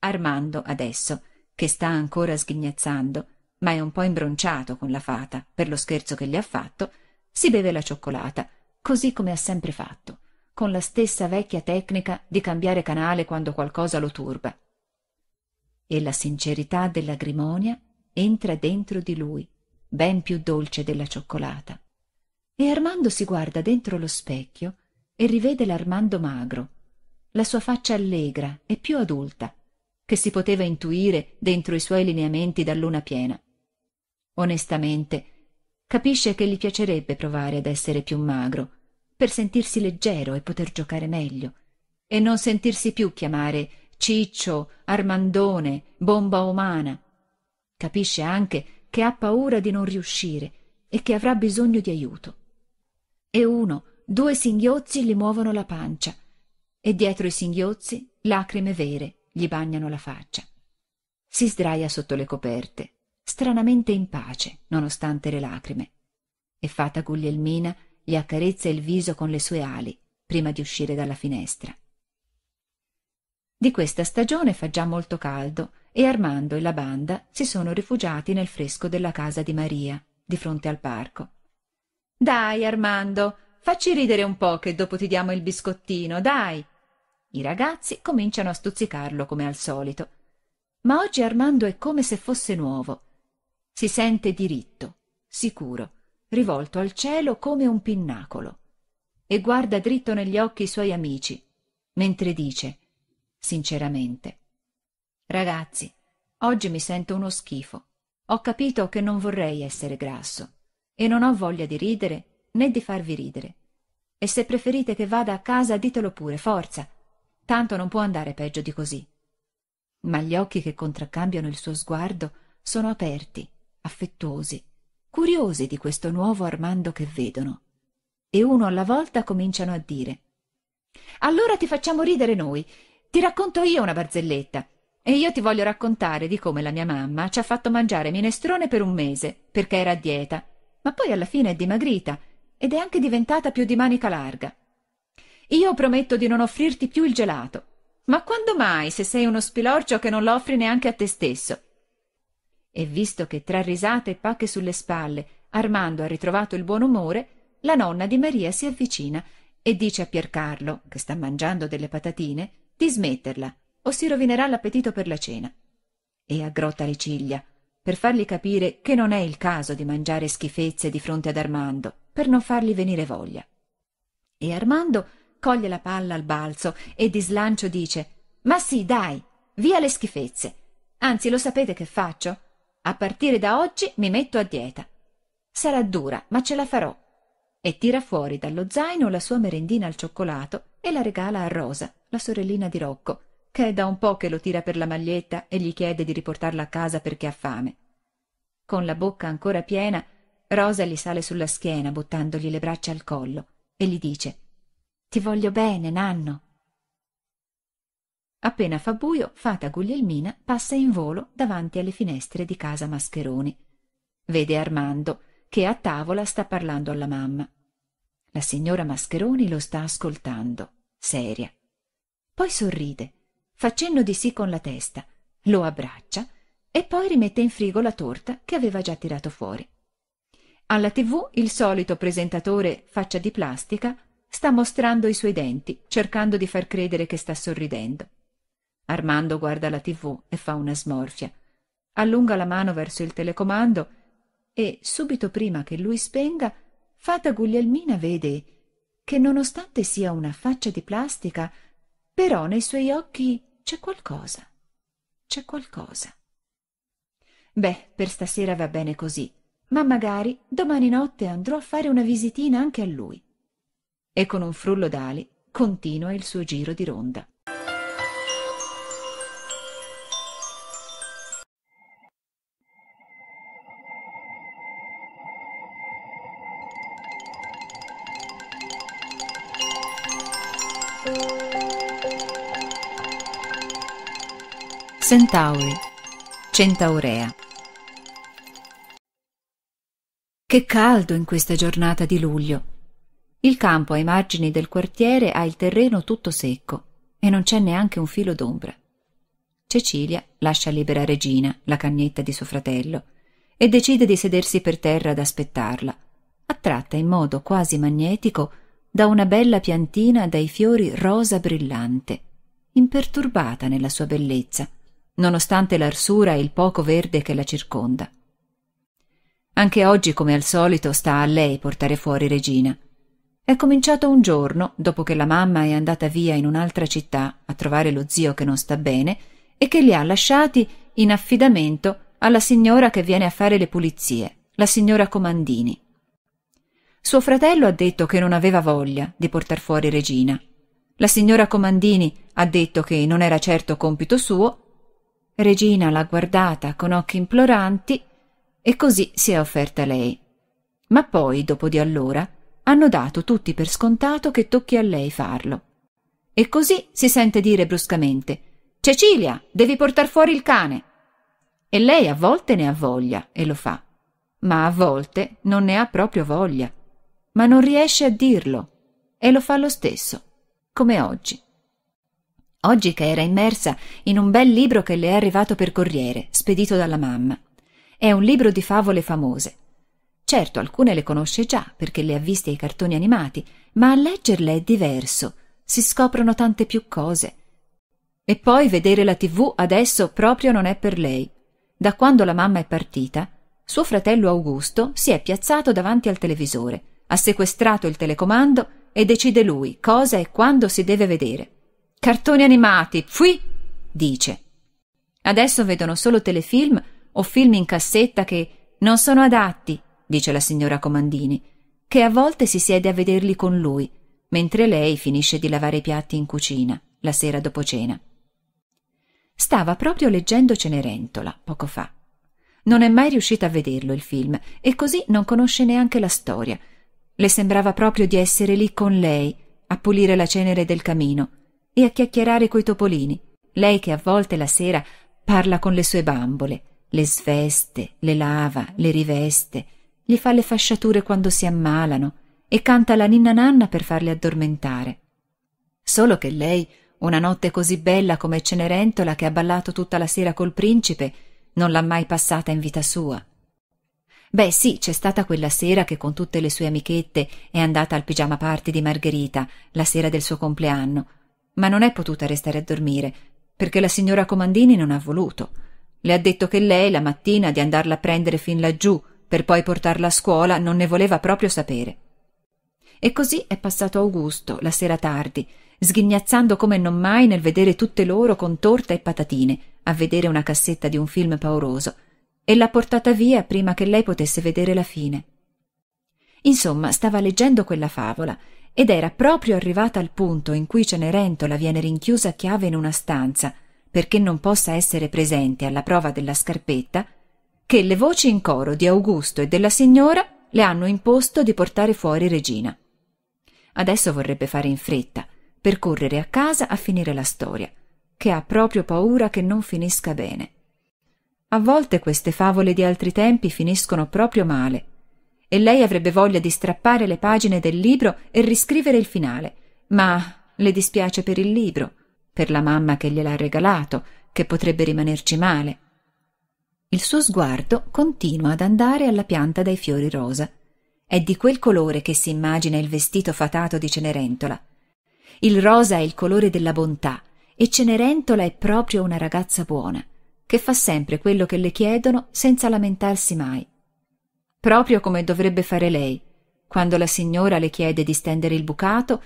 Armando, adesso, che sta ancora sghignazzando, ma è un po' imbronciato con la fata per lo scherzo che gli ha fatto, si beve la cioccolata, così come ha sempre fatto, con la stessa vecchia tecnica di cambiare canale quando qualcosa lo turba. E la sincerità dell'agrimonia entra dentro di lui, ben più dolce della cioccolata. E Armando si guarda dentro lo specchio e rivede l'Armando magro, la sua faccia allegra e più adulta, che si poteva intuire dentro i suoi lineamenti da luna piena. Onestamente, capisce che gli piacerebbe provare ad essere più magro, per sentirsi leggero e poter giocare meglio, e non sentirsi più chiamare Ciccio, Armandone, bomba umana. Capisce anche che ha paura di non riuscire e che avrà bisogno di aiuto. E uno, due singhiozzi gli muovono la pancia, e dietro i singhiozzi lacrime vere gli bagnano la faccia. Si sdraia sotto le coperte stranamente in pace, nonostante le lacrime. E fata Guglielmina gli accarezza il viso con le sue ali, prima di uscire dalla finestra. Di questa stagione fa già molto caldo e Armando e la banda si sono rifugiati nel fresco della casa di Maria, di fronte al parco. Dai, Armando, facci ridere un po' che dopo ti diamo il biscottino, dai. I ragazzi cominciano a stuzzicarlo come al solito. Ma oggi Armando è come se fosse nuovo. Si sente diritto, sicuro, rivolto al cielo come un pinnacolo. E guarda dritto negli occhi i suoi amici, mentre dice, sinceramente, Ragazzi, oggi mi sento uno schifo. Ho capito che non vorrei essere grasso e non ho voglia di ridere né di farvi ridere. E se preferite che vada a casa ditelo pure, forza. Tanto non può andare peggio di così. Ma gli occhi che contraccambiano il suo sguardo sono aperti, affettuosi, curiosi di questo nuovo Armando che vedono. E uno alla volta cominciano a dire Allora ti facciamo ridere noi. Ti racconto io una barzelletta. E io ti voglio raccontare di come la mia mamma ci ha fatto mangiare minestrone per un mese, perché era a dieta, ma poi alla fine è dimagrita ed è anche diventata più di manica larga. Io prometto di non offrirti più il gelato. Ma quando mai, se sei uno spilorcio che non lo offri neanche a te stesso? E visto che tra risate e pacche sulle spalle Armando ha ritrovato il buon umore, la nonna di Maria si avvicina e dice a Piercarlo, che sta mangiando delle patatine, di smetterla o si rovinerà l'appetito per la cena. E aggrotta le ciglia, per fargli capire che non è il caso di mangiare schifezze di fronte ad Armando, per non fargli venire voglia. E Armando coglie la palla al balzo e di slancio dice Ma sì, dai, via le schifezze. Anzi, lo sapete che faccio? A partire da oggi mi metto a dieta. Sarà dura, ma ce la farò. E tira fuori dallo zaino la sua merendina al cioccolato e la regala a Rosa, la sorellina di Rocco, che è da un po' che lo tira per la maglietta e gli chiede di riportarla a casa perché ha fame. Con la bocca ancora piena, Rosa gli sale sulla schiena, buttandogli le braccia al collo, e gli dice Ti voglio bene, nanno. Appena fa buio, Fata Guglielmina passa in volo davanti alle finestre di casa Mascheroni. Vede Armando, che a tavola sta parlando alla mamma. La signora Mascheroni lo sta ascoltando, seria. Poi sorride fa cenno di sì con la testa, lo abbraccia e poi rimette in frigo la torta che aveva già tirato fuori. Alla tv il solito presentatore faccia di plastica sta mostrando i suoi denti, cercando di far credere che sta sorridendo. Armando guarda la tv e fa una smorfia. Allunga la mano verso il telecomando e, subito prima che lui spenga, Fata Guglielmina vede che, nonostante sia una faccia di plastica, però nei suoi occhi c'è qualcosa. C'è qualcosa. Beh, per stasera va bene così, ma magari domani notte andrò a fare una visitina anche a lui. E con un frullo d'ali continua il suo giro di ronda. Centauri, Centaurea. Che caldo in questa giornata di luglio. Il campo ai margini del quartiere ha il terreno tutto secco e non c'è neanche un filo d'ombra. Cecilia lascia libera Regina, la cagnetta di suo fratello, e decide di sedersi per terra ad aspettarla, attratta in modo quasi magnetico da una bella piantina dai fiori rosa brillante, imperturbata nella sua bellezza, nonostante l'arsura e il poco verde che la circonda. Anche oggi, come al solito, sta a lei portare fuori Regina. È cominciato un giorno, dopo che la mamma è andata via in un'altra città a trovare lo zio che non sta bene e che li ha lasciati in affidamento alla signora che viene a fare le pulizie, la signora Comandini. Suo fratello ha detto che non aveva voglia di portar fuori Regina. La signora Comandini ha detto che non era certo compito suo Regina l'ha guardata con occhi imploranti e così si è offerta lei. Ma poi, dopo di allora, hanno dato tutti per scontato che tocchi a lei farlo. E così si sente dire bruscamente Cecilia, devi portar fuori il cane. E lei a volte ne ha voglia e lo fa, ma a volte non ne ha proprio voglia, ma non riesce a dirlo e lo fa lo stesso, come oggi. Oggi che era immersa in un bel libro che le è arrivato per corriere, spedito dalla mamma. È un libro di favole famose. Certo, alcune le conosce già perché le ha viste ai cartoni animati, ma a leggerle è diverso, si scoprono tante più cose. E poi vedere la tv adesso proprio non è per lei. Da quando la mamma è partita, suo fratello Augusto si è piazzato davanti al televisore, ha sequestrato il telecomando e decide lui cosa e quando si deve vedere. Cartoni animati, pfui! dice. Adesso vedono solo telefilm o film in cassetta che non sono adatti dice la signora Comandini, che a volte si siede a vederli con lui, mentre lei finisce di lavare i piatti in cucina, la sera dopo cena. Stava proprio leggendo Cenerentola poco fa. Non è mai riuscita a vederlo il film e così non conosce neanche la storia. Le sembrava proprio di essere lì con lei, a pulire la cenere del camino e a chiacchierare coi topolini, lei che a volte la sera parla con le sue bambole, le sveste, le lava, le riveste, gli fa le fasciature quando si ammalano e canta la ninna nanna per farli addormentare. Solo che lei, una notte così bella come Cenerentola che ha ballato tutta la sera col principe, non l'ha mai passata in vita sua. Beh sì, c'è stata quella sera che con tutte le sue amichette è andata al pigiama party di Margherita, la sera del suo compleanno, ma non è potuta restare a dormire, perché la signora Comandini non ha voluto. Le ha detto che lei, la mattina, di andarla a prendere fin laggiù, per poi portarla a scuola non ne voleva proprio sapere. E così è passato Augusto, la sera tardi, sghignazzando come non mai nel vedere tutte loro con torta e patatine, a vedere una cassetta di un film pauroso, e l'ha portata via prima che lei potesse vedere la fine. Insomma, stava leggendo quella favola ed era proprio arrivata al punto in cui Cenerentola viene rinchiusa a chiave in una stanza perché non possa essere presente alla prova della scarpetta che le voci in coro di Augusto e della signora le hanno imposto di portare fuori Regina. Adesso vorrebbe fare in fretta, per correre a casa a finire la storia, che ha proprio paura che non finisca bene. A volte queste favole di altri tempi finiscono proprio male, e lei avrebbe voglia di strappare le pagine del libro e riscrivere il finale, ma le dispiace per il libro, per la mamma che gliel'ha regalato, che potrebbe rimanerci male. Il suo sguardo continua ad andare alla pianta dai fiori rosa. È di quel colore che si immagina il vestito fatato di Cenerentola. Il rosa è il colore della bontà e Cenerentola è proprio una ragazza buona, che fa sempre quello che le chiedono senza lamentarsi mai. Proprio come dovrebbe fare lei, quando la signora le chiede di stendere il bucato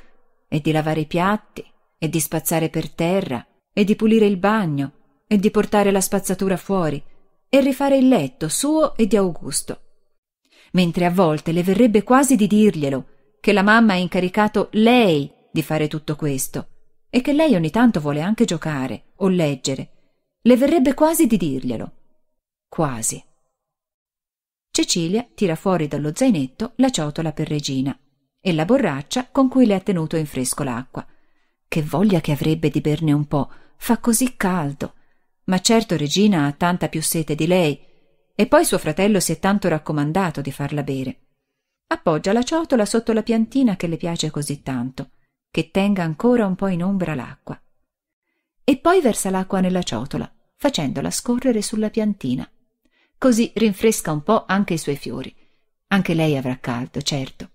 e di lavare i piatti e di spazzare per terra e di pulire il bagno e di portare la spazzatura fuori e rifare il letto suo e di Augusto. Mentre a volte le verrebbe quasi di dirglielo che la mamma ha incaricato lei di fare tutto questo e che lei ogni tanto vuole anche giocare o leggere. Le verrebbe quasi di dirglielo. Quasi. Cecilia tira fuori dallo zainetto la ciotola per Regina e la borraccia con cui le ha tenuto in fresco l'acqua. Che voglia che avrebbe di berne un po', fa così caldo ma certo Regina ha tanta più sete di lei, e poi suo fratello si è tanto raccomandato di farla bere. Appoggia la ciotola sotto la piantina che le piace così tanto, che tenga ancora un po' in ombra l'acqua. E poi versa l'acqua nella ciotola, facendola scorrere sulla piantina. Così rinfresca un po' anche i suoi fiori. Anche lei avrà caldo, certo.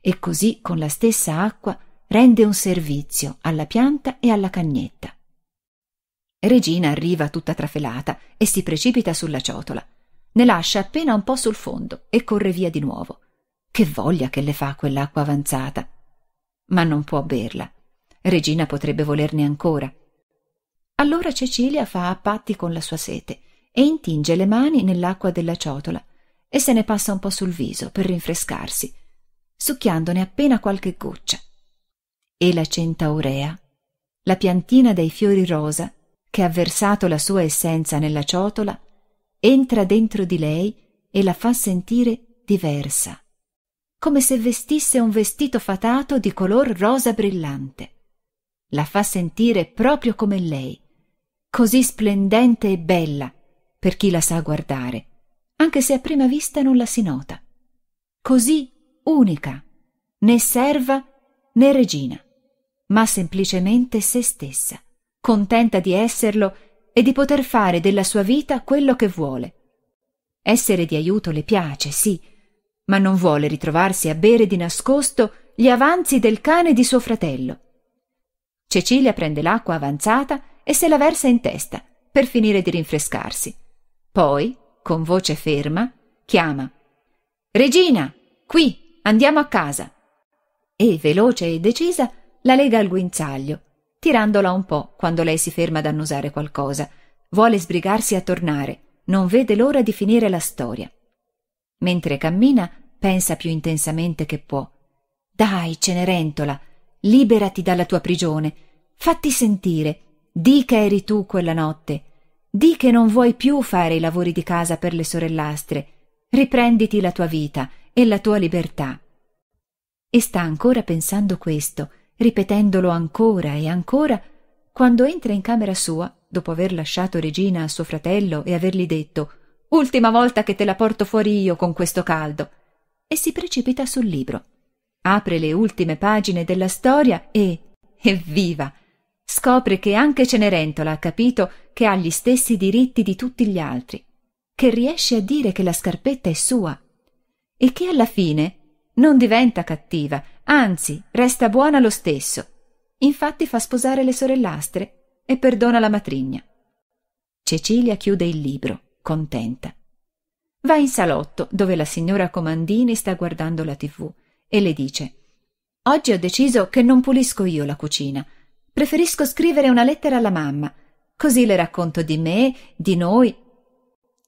E così, con la stessa acqua, rende un servizio alla pianta e alla cagnetta. Regina arriva tutta trafelata e si precipita sulla ciotola. Ne lascia appena un po' sul fondo e corre via di nuovo. Che voglia che le fa quell'acqua avanzata. Ma non può berla. Regina potrebbe volerne ancora. Allora Cecilia fa a patti con la sua sete e intinge le mani nell'acqua della ciotola e se ne passa un po' sul viso per rinfrescarsi, succhiandone appena qualche goccia. E la centaurea, la piantina dai fiori rosa, che ha versato la sua essenza nella ciotola, entra dentro di lei e la fa sentire diversa, come se vestisse un vestito fatato di color rosa brillante. La fa sentire proprio come lei, così splendente e bella per chi la sa guardare, anche se a prima vista non la si nota. Così unica, né serva né regina, ma semplicemente se stessa contenta di esserlo e di poter fare della sua vita quello che vuole. Essere di aiuto le piace, sì, ma non vuole ritrovarsi a bere di nascosto gli avanzi del cane di suo fratello. Cecilia prende l'acqua avanzata e se la versa in testa per finire di rinfrescarsi. Poi, con voce ferma, chiama Regina, qui, andiamo a casa. E, veloce e decisa, la lega al guinzaglio, tirandola un po' quando lei si ferma ad annusare qualcosa. Vuole sbrigarsi a tornare, non vede l'ora di finire la storia. Mentre cammina, pensa più intensamente che può. Dai, Cenerentola, liberati dalla tua prigione, fatti sentire, di che eri tu quella notte, di che non vuoi più fare i lavori di casa per le sorellastre, riprenditi la tua vita e la tua libertà. E sta ancora pensando questo, ripetendolo ancora e ancora, quando entra in camera sua, dopo aver lasciato Regina a suo fratello e avergli detto Ultima volta che te la porto fuori io con questo caldo, e si precipita sul libro. Apre le ultime pagine della storia e evviva! Scopre che anche Cenerentola ha capito che ha gli stessi diritti di tutti gli altri, che riesce a dire che la scarpetta è sua e che alla fine non diventa cattiva, anzi resta buona lo stesso. Infatti fa sposare le sorellastre e perdona la matrigna. Cecilia chiude il libro, contenta. Va in salotto, dove la signora Comandini sta guardando la tv, e le dice Oggi ho deciso che non pulisco io la cucina. Preferisco scrivere una lettera alla mamma. Così le racconto di me, di noi.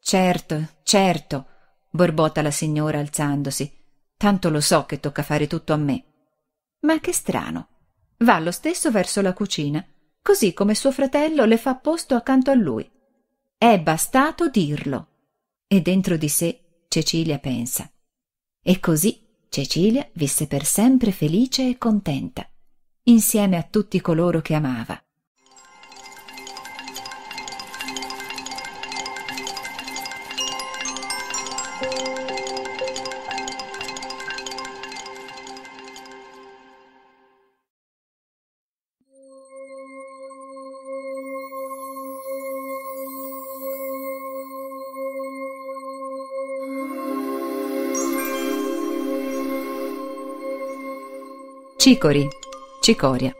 Certo, certo, borbotta la signora alzandosi. Tanto lo so che tocca fare tutto a me. Ma che strano. Va lo stesso verso la cucina, così come suo fratello le fa posto accanto a lui. È bastato dirlo. E dentro di sé Cecilia pensa. E così Cecilia visse per sempre felice e contenta, insieme a tutti coloro che amava. Cicori, cicoria.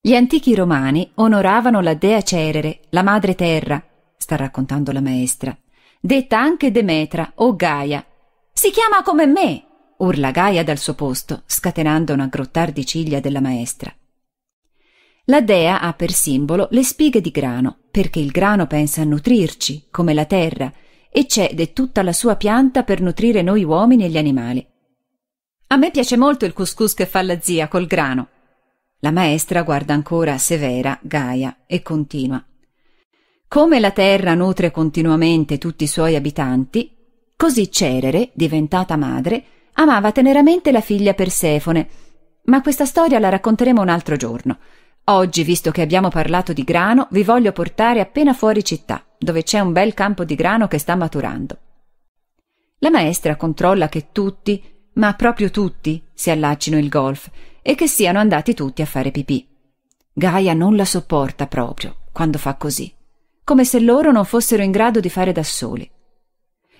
Gli antichi romani onoravano la dea Cerere, la madre terra, sta raccontando la maestra, detta anche Demetra o Gaia. Si chiama come me, urla Gaia dal suo posto, scatenando un aggrottar di ciglia della maestra. La dea ha per simbolo le spighe di grano, perché il grano pensa a nutrirci, come la terra, e cede tutta la sua pianta per nutrire noi uomini e gli animali. A me piace molto il couscous che fa la zia col grano. La maestra guarda ancora severa Gaia e continua. Come la terra nutre continuamente tutti i suoi abitanti, così Cerere, diventata madre, amava teneramente la figlia Persefone. Ma questa storia la racconteremo un altro giorno. Oggi, visto che abbiamo parlato di grano, vi voglio portare appena fuori città, dove c'è un bel campo di grano che sta maturando. La maestra controlla che tutti, ma proprio tutti, si allaccino il golf e che siano andati tutti a fare pipì. Gaia non la sopporta proprio quando fa così, come se loro non fossero in grado di fare da soli.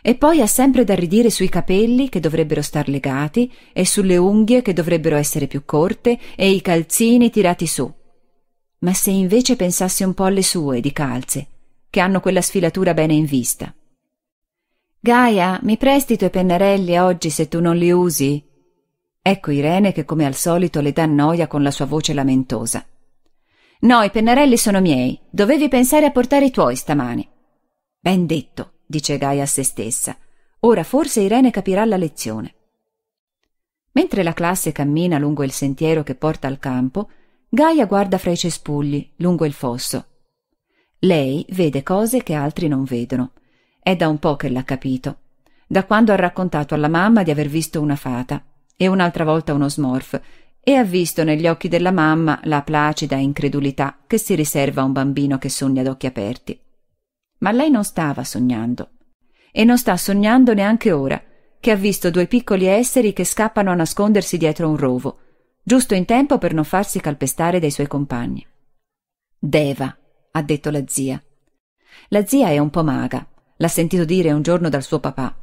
E poi ha sempre da ridire sui capelli che dovrebbero star legati e sulle unghie che dovrebbero essere più corte e i calzini tirati su ma se invece pensasse un po' alle sue di calze, che hanno quella sfilatura bene in vista. Gaia, mi presti i tuoi pennarelli oggi se tu non li usi? Ecco Irene che come al solito le dà noia con la sua voce lamentosa. No, i pennarelli sono miei. Dovevi pensare a portare i tuoi stamani. Ben detto, dice Gaia a se stessa. Ora forse Irene capirà la lezione. Mentre la classe cammina lungo il sentiero che porta al campo, Gaia guarda fra i cespugli, lungo il fosso. Lei vede cose che altri non vedono. È da un po' che l'ha capito. Da quando ha raccontato alla mamma di aver visto una fata e un'altra volta uno smorf e ha visto negli occhi della mamma la placida incredulità che si riserva a un bambino che sogna d'occhi aperti. Ma lei non stava sognando. E non sta sognando neanche ora, che ha visto due piccoli esseri che scappano a nascondersi dietro un rovo giusto in tempo per non farsi calpestare dai suoi compagni. Deva, ha detto la zia. La zia è un po' maga, l'ha sentito dire un giorno dal suo papà.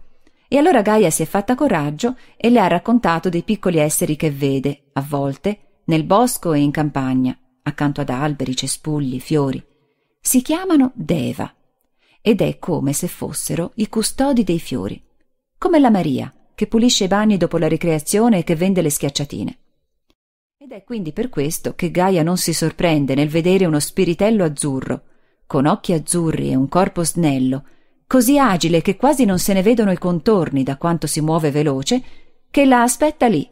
E allora Gaia si è fatta coraggio e le ha raccontato dei piccoli esseri che vede, a volte, nel bosco e in campagna, accanto ad alberi, cespugli, fiori. Si chiamano Deva ed è come se fossero i custodi dei fiori, come la Maria, che pulisce i bagni dopo la ricreazione e che vende le schiacciatine. Ed è quindi per questo che Gaia non si sorprende nel vedere uno spiritello azzurro, con occhi azzurri e un corpo snello, così agile che quasi non se ne vedono i contorni da quanto si muove veloce, che la aspetta lì,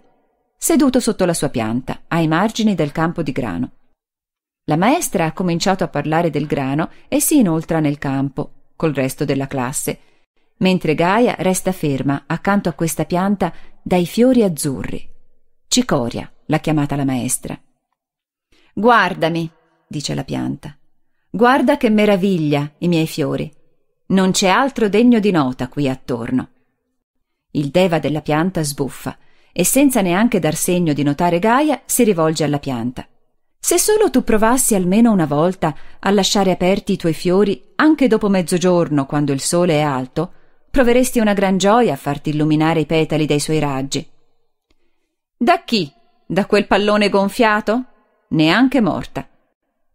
seduto sotto la sua pianta, ai margini del campo di grano. La maestra ha cominciato a parlare del grano e si inoltra nel campo, col resto della classe, mentre Gaia resta ferma accanto a questa pianta dai fiori azzurri. Cicoria l'ha chiamata la maestra. Guardami, dice la pianta. Guarda che meraviglia i miei fiori. Non c'è altro degno di nota qui attorno. Il deva della pianta sbuffa e senza neanche dar segno di notare Gaia si rivolge alla pianta. Se solo tu provassi almeno una volta a lasciare aperti i tuoi fiori anche dopo mezzogiorno quando il sole è alto, proveresti una gran gioia a farti illuminare i petali dai suoi raggi. Da chi? Da quel pallone gonfiato? Neanche morta.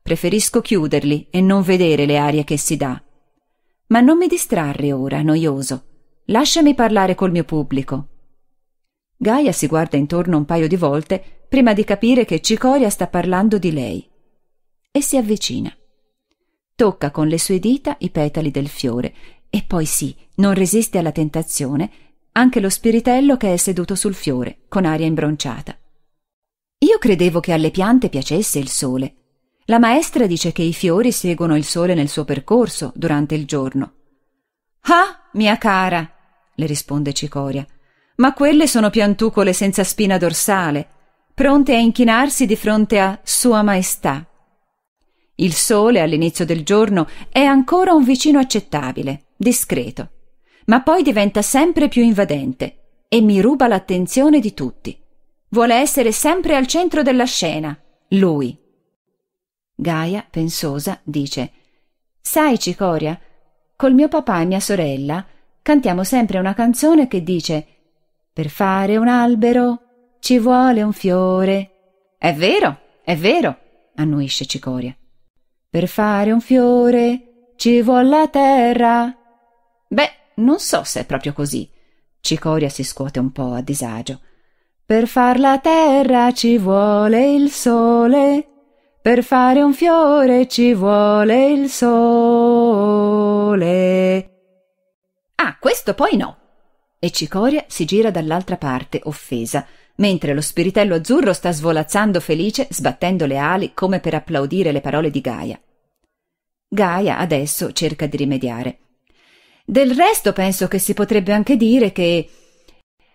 Preferisco chiuderli e non vedere le arie che si dà. Ma non mi distrarre ora, noioso. Lasciami parlare col mio pubblico. Gaia si guarda intorno un paio di volte prima di capire che Cicoria sta parlando di lei. E si avvicina. Tocca con le sue dita i petali del fiore e poi sì, non resiste alla tentazione anche lo spiritello che è seduto sul fiore, con aria imbronciata. Io credevo che alle piante piacesse il sole. La maestra dice che i fiori seguono il sole nel suo percorso durante il giorno. Ah, mia cara, le risponde Cicoria, ma quelle sono piantucole senza spina dorsale, pronte a inchinarsi di fronte a Sua Maestà. Il sole all'inizio del giorno è ancora un vicino accettabile, discreto, ma poi diventa sempre più invadente e mi ruba l'attenzione di tutti. Vuole essere sempre al centro della scena, lui. Gaia, pensosa, dice Sai, Cicoria, col mio papà e mia sorella cantiamo sempre una canzone che dice Per fare un albero ci vuole un fiore. È vero, è vero, annuisce Cicoria. Per fare un fiore ci vuole la terra. Beh, non so se è proprio così. Cicoria si scuote un po' a disagio. Per far la terra ci vuole il sole, per fare un fiore ci vuole il sole. Ah, questo poi no. E Cicoria si gira dall'altra parte, offesa, mentre lo spiritello azzurro sta svolazzando felice, sbattendo le ali come per applaudire le parole di Gaia. Gaia adesso cerca di rimediare. Del resto penso che si potrebbe anche dire che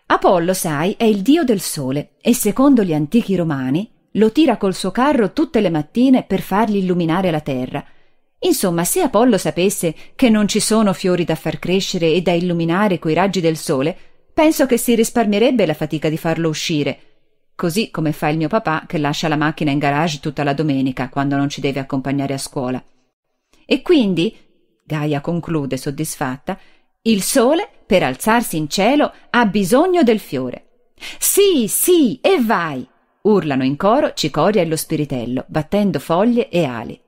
Apollo, sai, è il dio del sole e secondo gli antichi romani lo tira col suo carro tutte le mattine per fargli illuminare la terra. Insomma, se Apollo sapesse che non ci sono fiori da far crescere e da illuminare coi raggi del sole, penso che si risparmierebbe la fatica di farlo uscire, così come fa il mio papà che lascia la macchina in garage tutta la domenica quando non ci deve accompagnare a scuola. E quindi, Gaia conclude soddisfatta, il sole, per alzarsi in cielo, ha bisogno del fiore. Sì, sì, e vai! Urlano in coro Cicoria e lo spiritello, battendo foglie e ali.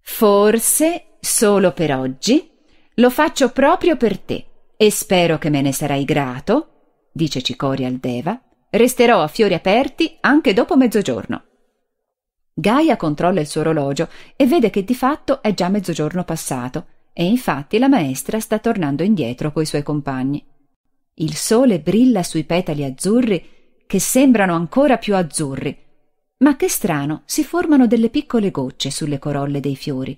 Forse, solo per oggi, lo faccio proprio per te e spero che me ne sarai grato, dice Cicoria al Deva, resterò a fiori aperti anche dopo mezzogiorno. Gaia controlla il suo orologio e vede che di fatto è già mezzogiorno passato e infatti la maestra sta tornando indietro coi suoi compagni. Il sole brilla sui petali azzurri che sembrano ancora più azzurri, ma che strano, si formano delle piccole gocce sulle corolle dei fiori.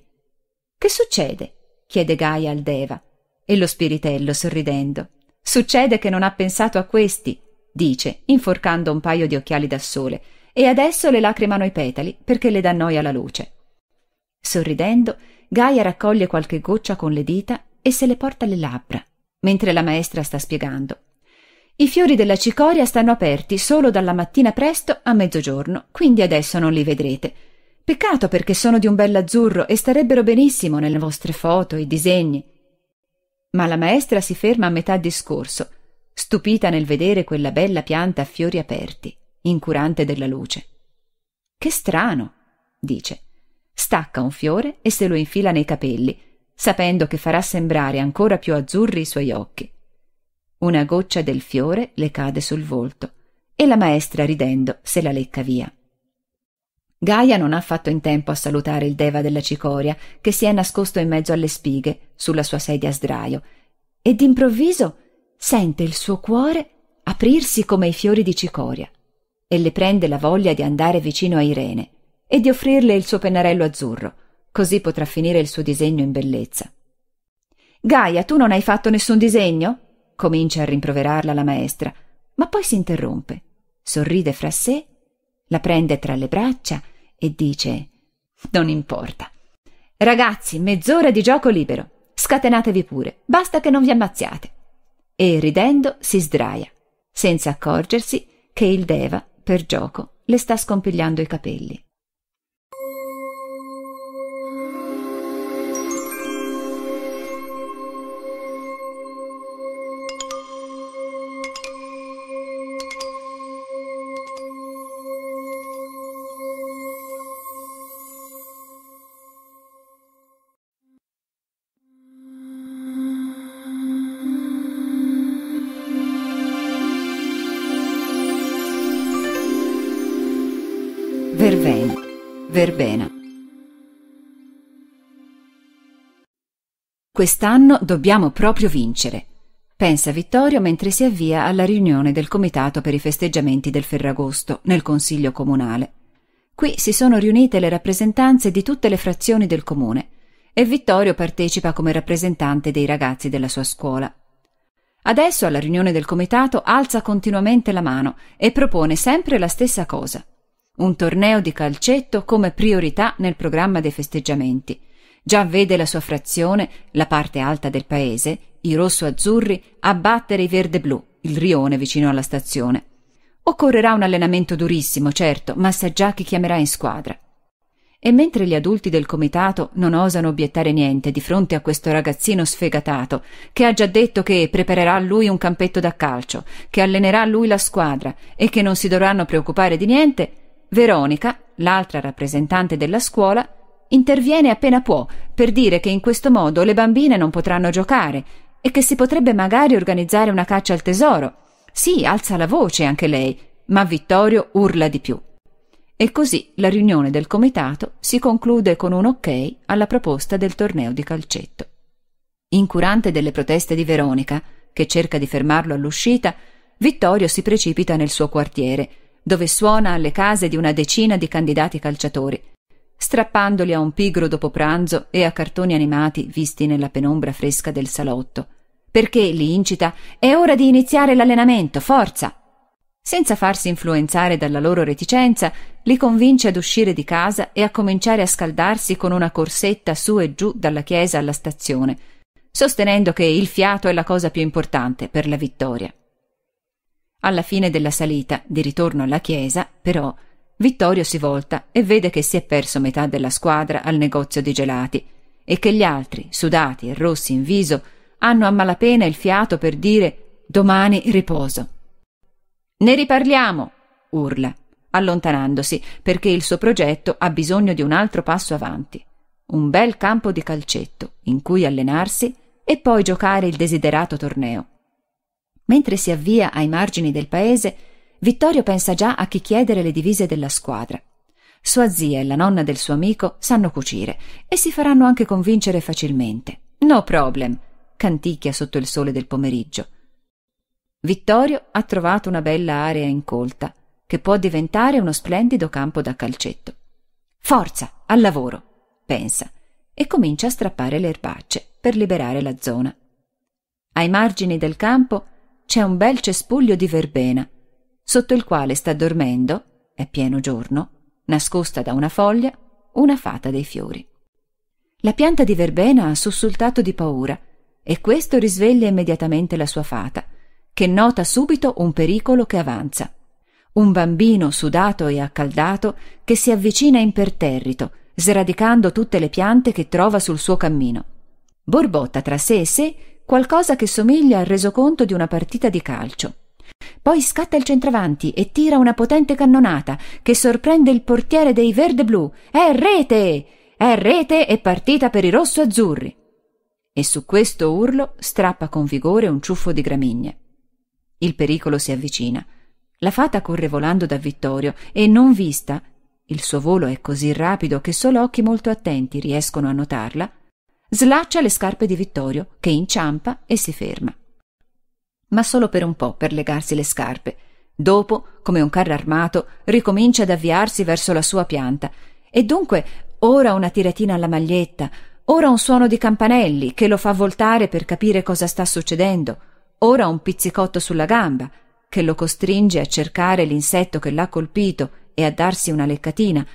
Che succede? chiede Gaia al Deva, e lo spiritello sorridendo. Succede che non ha pensato a questi, dice, inforcando un paio di occhiali da sole, e adesso le lacrimano i petali perché le dà noia la luce. Sorridendo, Gaia raccoglie qualche goccia con le dita e se le porta alle labbra, mentre la maestra sta spiegando. I fiori della cicoria stanno aperti solo dalla mattina presto a mezzogiorno, quindi adesso non li vedrete. Peccato perché sono di un bell'azzurro e starebbero benissimo nelle vostre foto e disegni. Ma la maestra si ferma a metà discorso, stupita nel vedere quella bella pianta a fiori aperti, incurante della luce. Che strano, dice. Stacca un fiore e se lo infila nei capelli, sapendo che farà sembrare ancora più azzurri i suoi occhi. Una goccia del fiore le cade sul volto e la maestra, ridendo, se la lecca via. Gaia non ha fatto in tempo a salutare il deva della cicoria, che si è nascosto in mezzo alle spighe, sulla sua sedia a sdraio, e d'improvviso sente il suo cuore aprirsi come i fiori di cicoria, e le prende la voglia di andare vicino a Irene e di offrirle il suo pennarello azzurro, così potrà finire il suo disegno in bellezza. Gaia, tu non hai fatto nessun disegno? Comincia a rimproverarla la maestra, ma poi si interrompe, sorride fra sé, la prende tra le braccia e dice Non importa. Ragazzi, mezz'ora di gioco libero. Scatenatevi pure, basta che non vi ammazziate. E ridendo si sdraia, senza accorgersi che il Deva, per gioco, le sta scompigliando i capelli. Quest'anno dobbiamo proprio vincere, pensa Vittorio mentre si avvia alla riunione del comitato per i festeggiamenti del Ferragosto nel Consiglio Comunale. Qui si sono riunite le rappresentanze di tutte le frazioni del comune e Vittorio partecipa come rappresentante dei ragazzi della sua scuola. Adesso alla riunione del comitato alza continuamente la mano e propone sempre la stessa cosa un torneo di calcetto come priorità nel programma dei festeggiamenti. Già vede la sua frazione, la parte alta del paese, i rosso-azzurri, abbattere i verde-blu, il rione vicino alla stazione. Occorrerà un allenamento durissimo, certo, ma sa già chi chiamerà in squadra. E mentre gli adulti del comitato non osano obiettare niente di fronte a questo ragazzino sfegatato, che ha già detto che preparerà lui un campetto da calcio, che allenerà lui la squadra e che non si dovranno preoccupare di niente, Veronica, l'altra rappresentante della scuola, interviene appena può per dire che in questo modo le bambine non potranno giocare e che si potrebbe magari organizzare una caccia al tesoro. Sì, alza la voce anche lei, ma Vittorio urla di più. E così la riunione del comitato si conclude con un ok alla proposta del torneo di calcetto. Incurante delle proteste di Veronica, che cerca di fermarlo all'uscita, Vittorio si precipita nel suo quartiere dove suona alle case di una decina di candidati calciatori, strappandoli a un pigro dopo pranzo e a cartoni animati visti nella penombra fresca del salotto. Perché li incita è ora di iniziare l'allenamento, forza! Senza farsi influenzare dalla loro reticenza, li convince ad uscire di casa e a cominciare a scaldarsi con una corsetta su e giù dalla chiesa alla stazione, sostenendo che il fiato è la cosa più importante per la vittoria. Alla fine della salita, di ritorno alla chiesa, però, Vittorio si volta e vede che si è perso metà della squadra al negozio di gelati e che gli altri, sudati e rossi in viso, hanno a malapena il fiato per dire domani riposo. Ne riparliamo, urla, allontanandosi perché il suo progetto ha bisogno di un altro passo avanti. Un bel campo di calcetto in cui allenarsi e poi giocare il desiderato torneo. Mentre si avvia ai margini del paese, Vittorio pensa già a chi chiedere le divise della squadra. Sua zia e la nonna del suo amico sanno cucire e si faranno anche convincere facilmente. No problem, canticchia sotto il sole del pomeriggio. Vittorio ha trovato una bella area incolta, che può diventare uno splendido campo da calcetto. Forza, al lavoro, pensa, e comincia a strappare le erbacce per liberare la zona. Ai margini del campo c'è un bel cespuglio di verbena, sotto il quale sta dormendo, è pieno giorno, nascosta da una foglia, una fata dei fiori. La pianta di verbena ha sussultato di paura e questo risveglia immediatamente la sua fata, che nota subito un pericolo che avanza. Un bambino sudato e accaldato che si avvicina imperterrito, sradicando tutte le piante che trova sul suo cammino. Borbotta tra sé e sé qualcosa che somiglia al resoconto di una partita di calcio. Poi scatta il centravanti e tira una potente cannonata che sorprende il portiere dei verde blu. È rete! È rete e partita per i rosso-azzurri. E su questo urlo strappa con vigore un ciuffo di gramigne. Il pericolo si avvicina. La fata corre volando da Vittorio e non vista, il suo volo è così rapido che solo occhi molto attenti riescono a notarla, slaccia le scarpe di Vittorio, che inciampa e si ferma ma solo per un po' per legarsi le scarpe. Dopo, come un carro armato, ricomincia ad avviarsi verso la sua pianta. E dunque, ora una tiratina alla maglietta, ora un suono di campanelli che lo fa voltare per capire cosa sta succedendo, ora un pizzicotto sulla gamba che lo costringe a cercare l'insetto che l'ha colpito e a darsi una leccatina.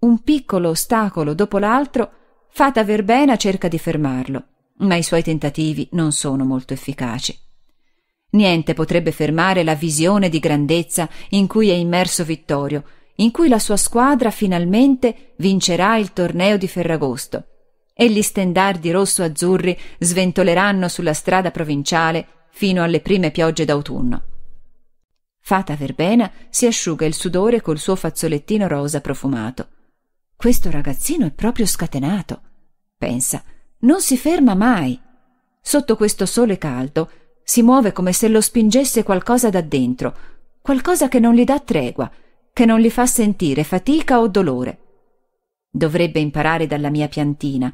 Un piccolo ostacolo dopo l'altro, Fata Verbena cerca di fermarlo, ma i suoi tentativi non sono molto efficaci. Niente potrebbe fermare la visione di grandezza in cui è immerso Vittorio, in cui la sua squadra finalmente vincerà il torneo di Ferragosto e gli stendardi rosso-azzurri sventoleranno sulla strada provinciale fino alle prime piogge d'autunno. Fata Verbena si asciuga il sudore col suo fazzolettino rosa profumato. Questo ragazzino è proprio scatenato. Pensa, non si ferma mai. Sotto questo sole caldo si muove come se lo spingesse qualcosa da dentro, qualcosa che non gli dà tregua, che non gli fa sentire fatica o dolore. Dovrebbe imparare dalla mia piantina,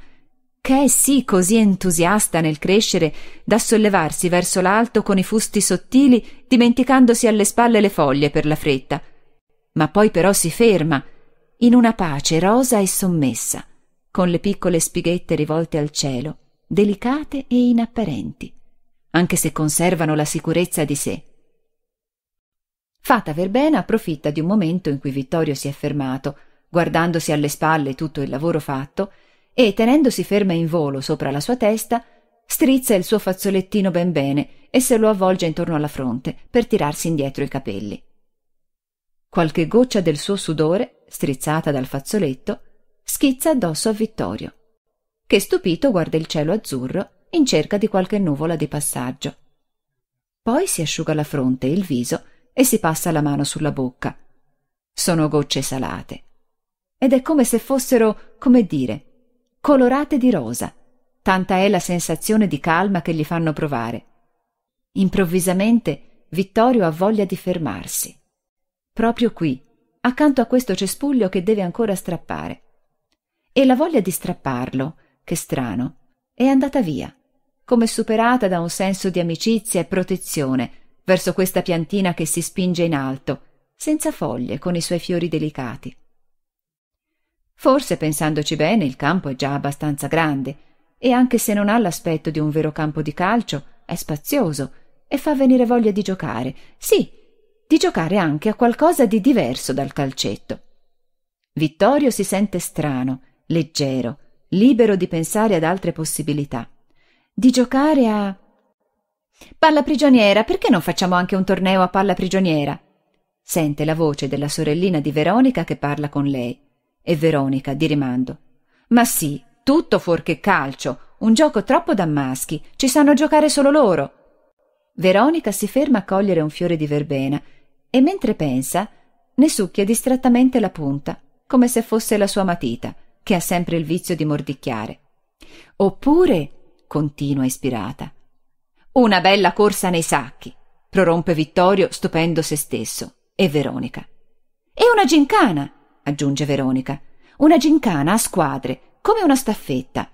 che è sì così entusiasta nel crescere da sollevarsi verso l'alto con i fusti sottili, dimenticandosi alle spalle le foglie per la fretta. Ma poi però si ferma, in una pace rosa e sommessa, con le piccole spighette rivolte al cielo, delicate e inapparenti anche se conservano la sicurezza di sé. Fata Verbena approfitta di un momento in cui Vittorio si è fermato, guardandosi alle spalle tutto il lavoro fatto, e tenendosi ferma in volo sopra la sua testa, strizza il suo fazzolettino ben bene e se lo avvolge intorno alla fronte per tirarsi indietro i capelli. Qualche goccia del suo sudore, strizzata dal fazzoletto, schizza addosso a Vittorio, che stupito guarda il cielo azzurro in cerca di qualche nuvola di passaggio. Poi si asciuga la fronte e il viso e si passa la mano sulla bocca. Sono gocce salate. Ed è come se fossero, come dire, colorate di rosa. Tanta è la sensazione di calma che gli fanno provare. Improvvisamente Vittorio ha voglia di fermarsi. Proprio qui, accanto a questo cespuglio che deve ancora strappare. E la voglia di strapparlo, che strano, è andata via come superata da un senso di amicizia e protezione verso questa piantina che si spinge in alto, senza foglie, con i suoi fiori delicati. Forse, pensandoci bene, il campo è già abbastanza grande, e anche se non ha l'aspetto di un vero campo di calcio, è spazioso e fa venire voglia di giocare, sì, di giocare anche a qualcosa di diverso dal calcetto. Vittorio si sente strano, leggero, libero di pensare ad altre possibilità di giocare a... Palla prigioniera, perché non facciamo anche un torneo a palla prigioniera? Sente la voce della sorellina di Veronica che parla con lei. E Veronica, di rimando. Ma sì, tutto fuorché calcio, un gioco troppo da maschi, ci sanno giocare solo loro. Veronica si ferma a cogliere un fiore di verbena e mentre pensa ne succhia distrattamente la punta, come se fosse la sua matita, che ha sempre il vizio di mordicchiare. Oppure continua ispirata. Una bella corsa nei sacchi, prorompe Vittorio stupendo se stesso, e Veronica. E una gincana, aggiunge Veronica. Una gincana a squadre, come una staffetta.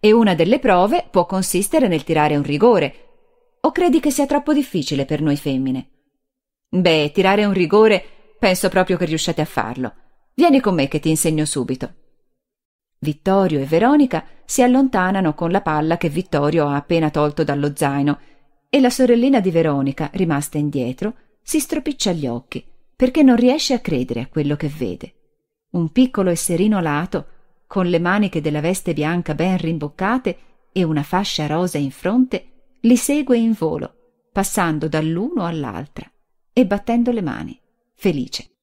E una delle prove può consistere nel tirare un rigore. O credi che sia troppo difficile per noi femmine? Beh, tirare un rigore penso proprio che riusciate a farlo. Vieni con me che ti insegno subito. Vittorio e Veronica si allontanano con la palla che Vittorio ha appena tolto dallo zaino e la sorellina di Veronica, rimasta indietro, si stropiccia gli occhi perché non riesce a credere a quello che vede. Un piccolo esserino lato, con le maniche della veste bianca ben rimboccate e una fascia rosa in fronte, li segue in volo, passando dall'uno all'altra e battendo le mani, felice.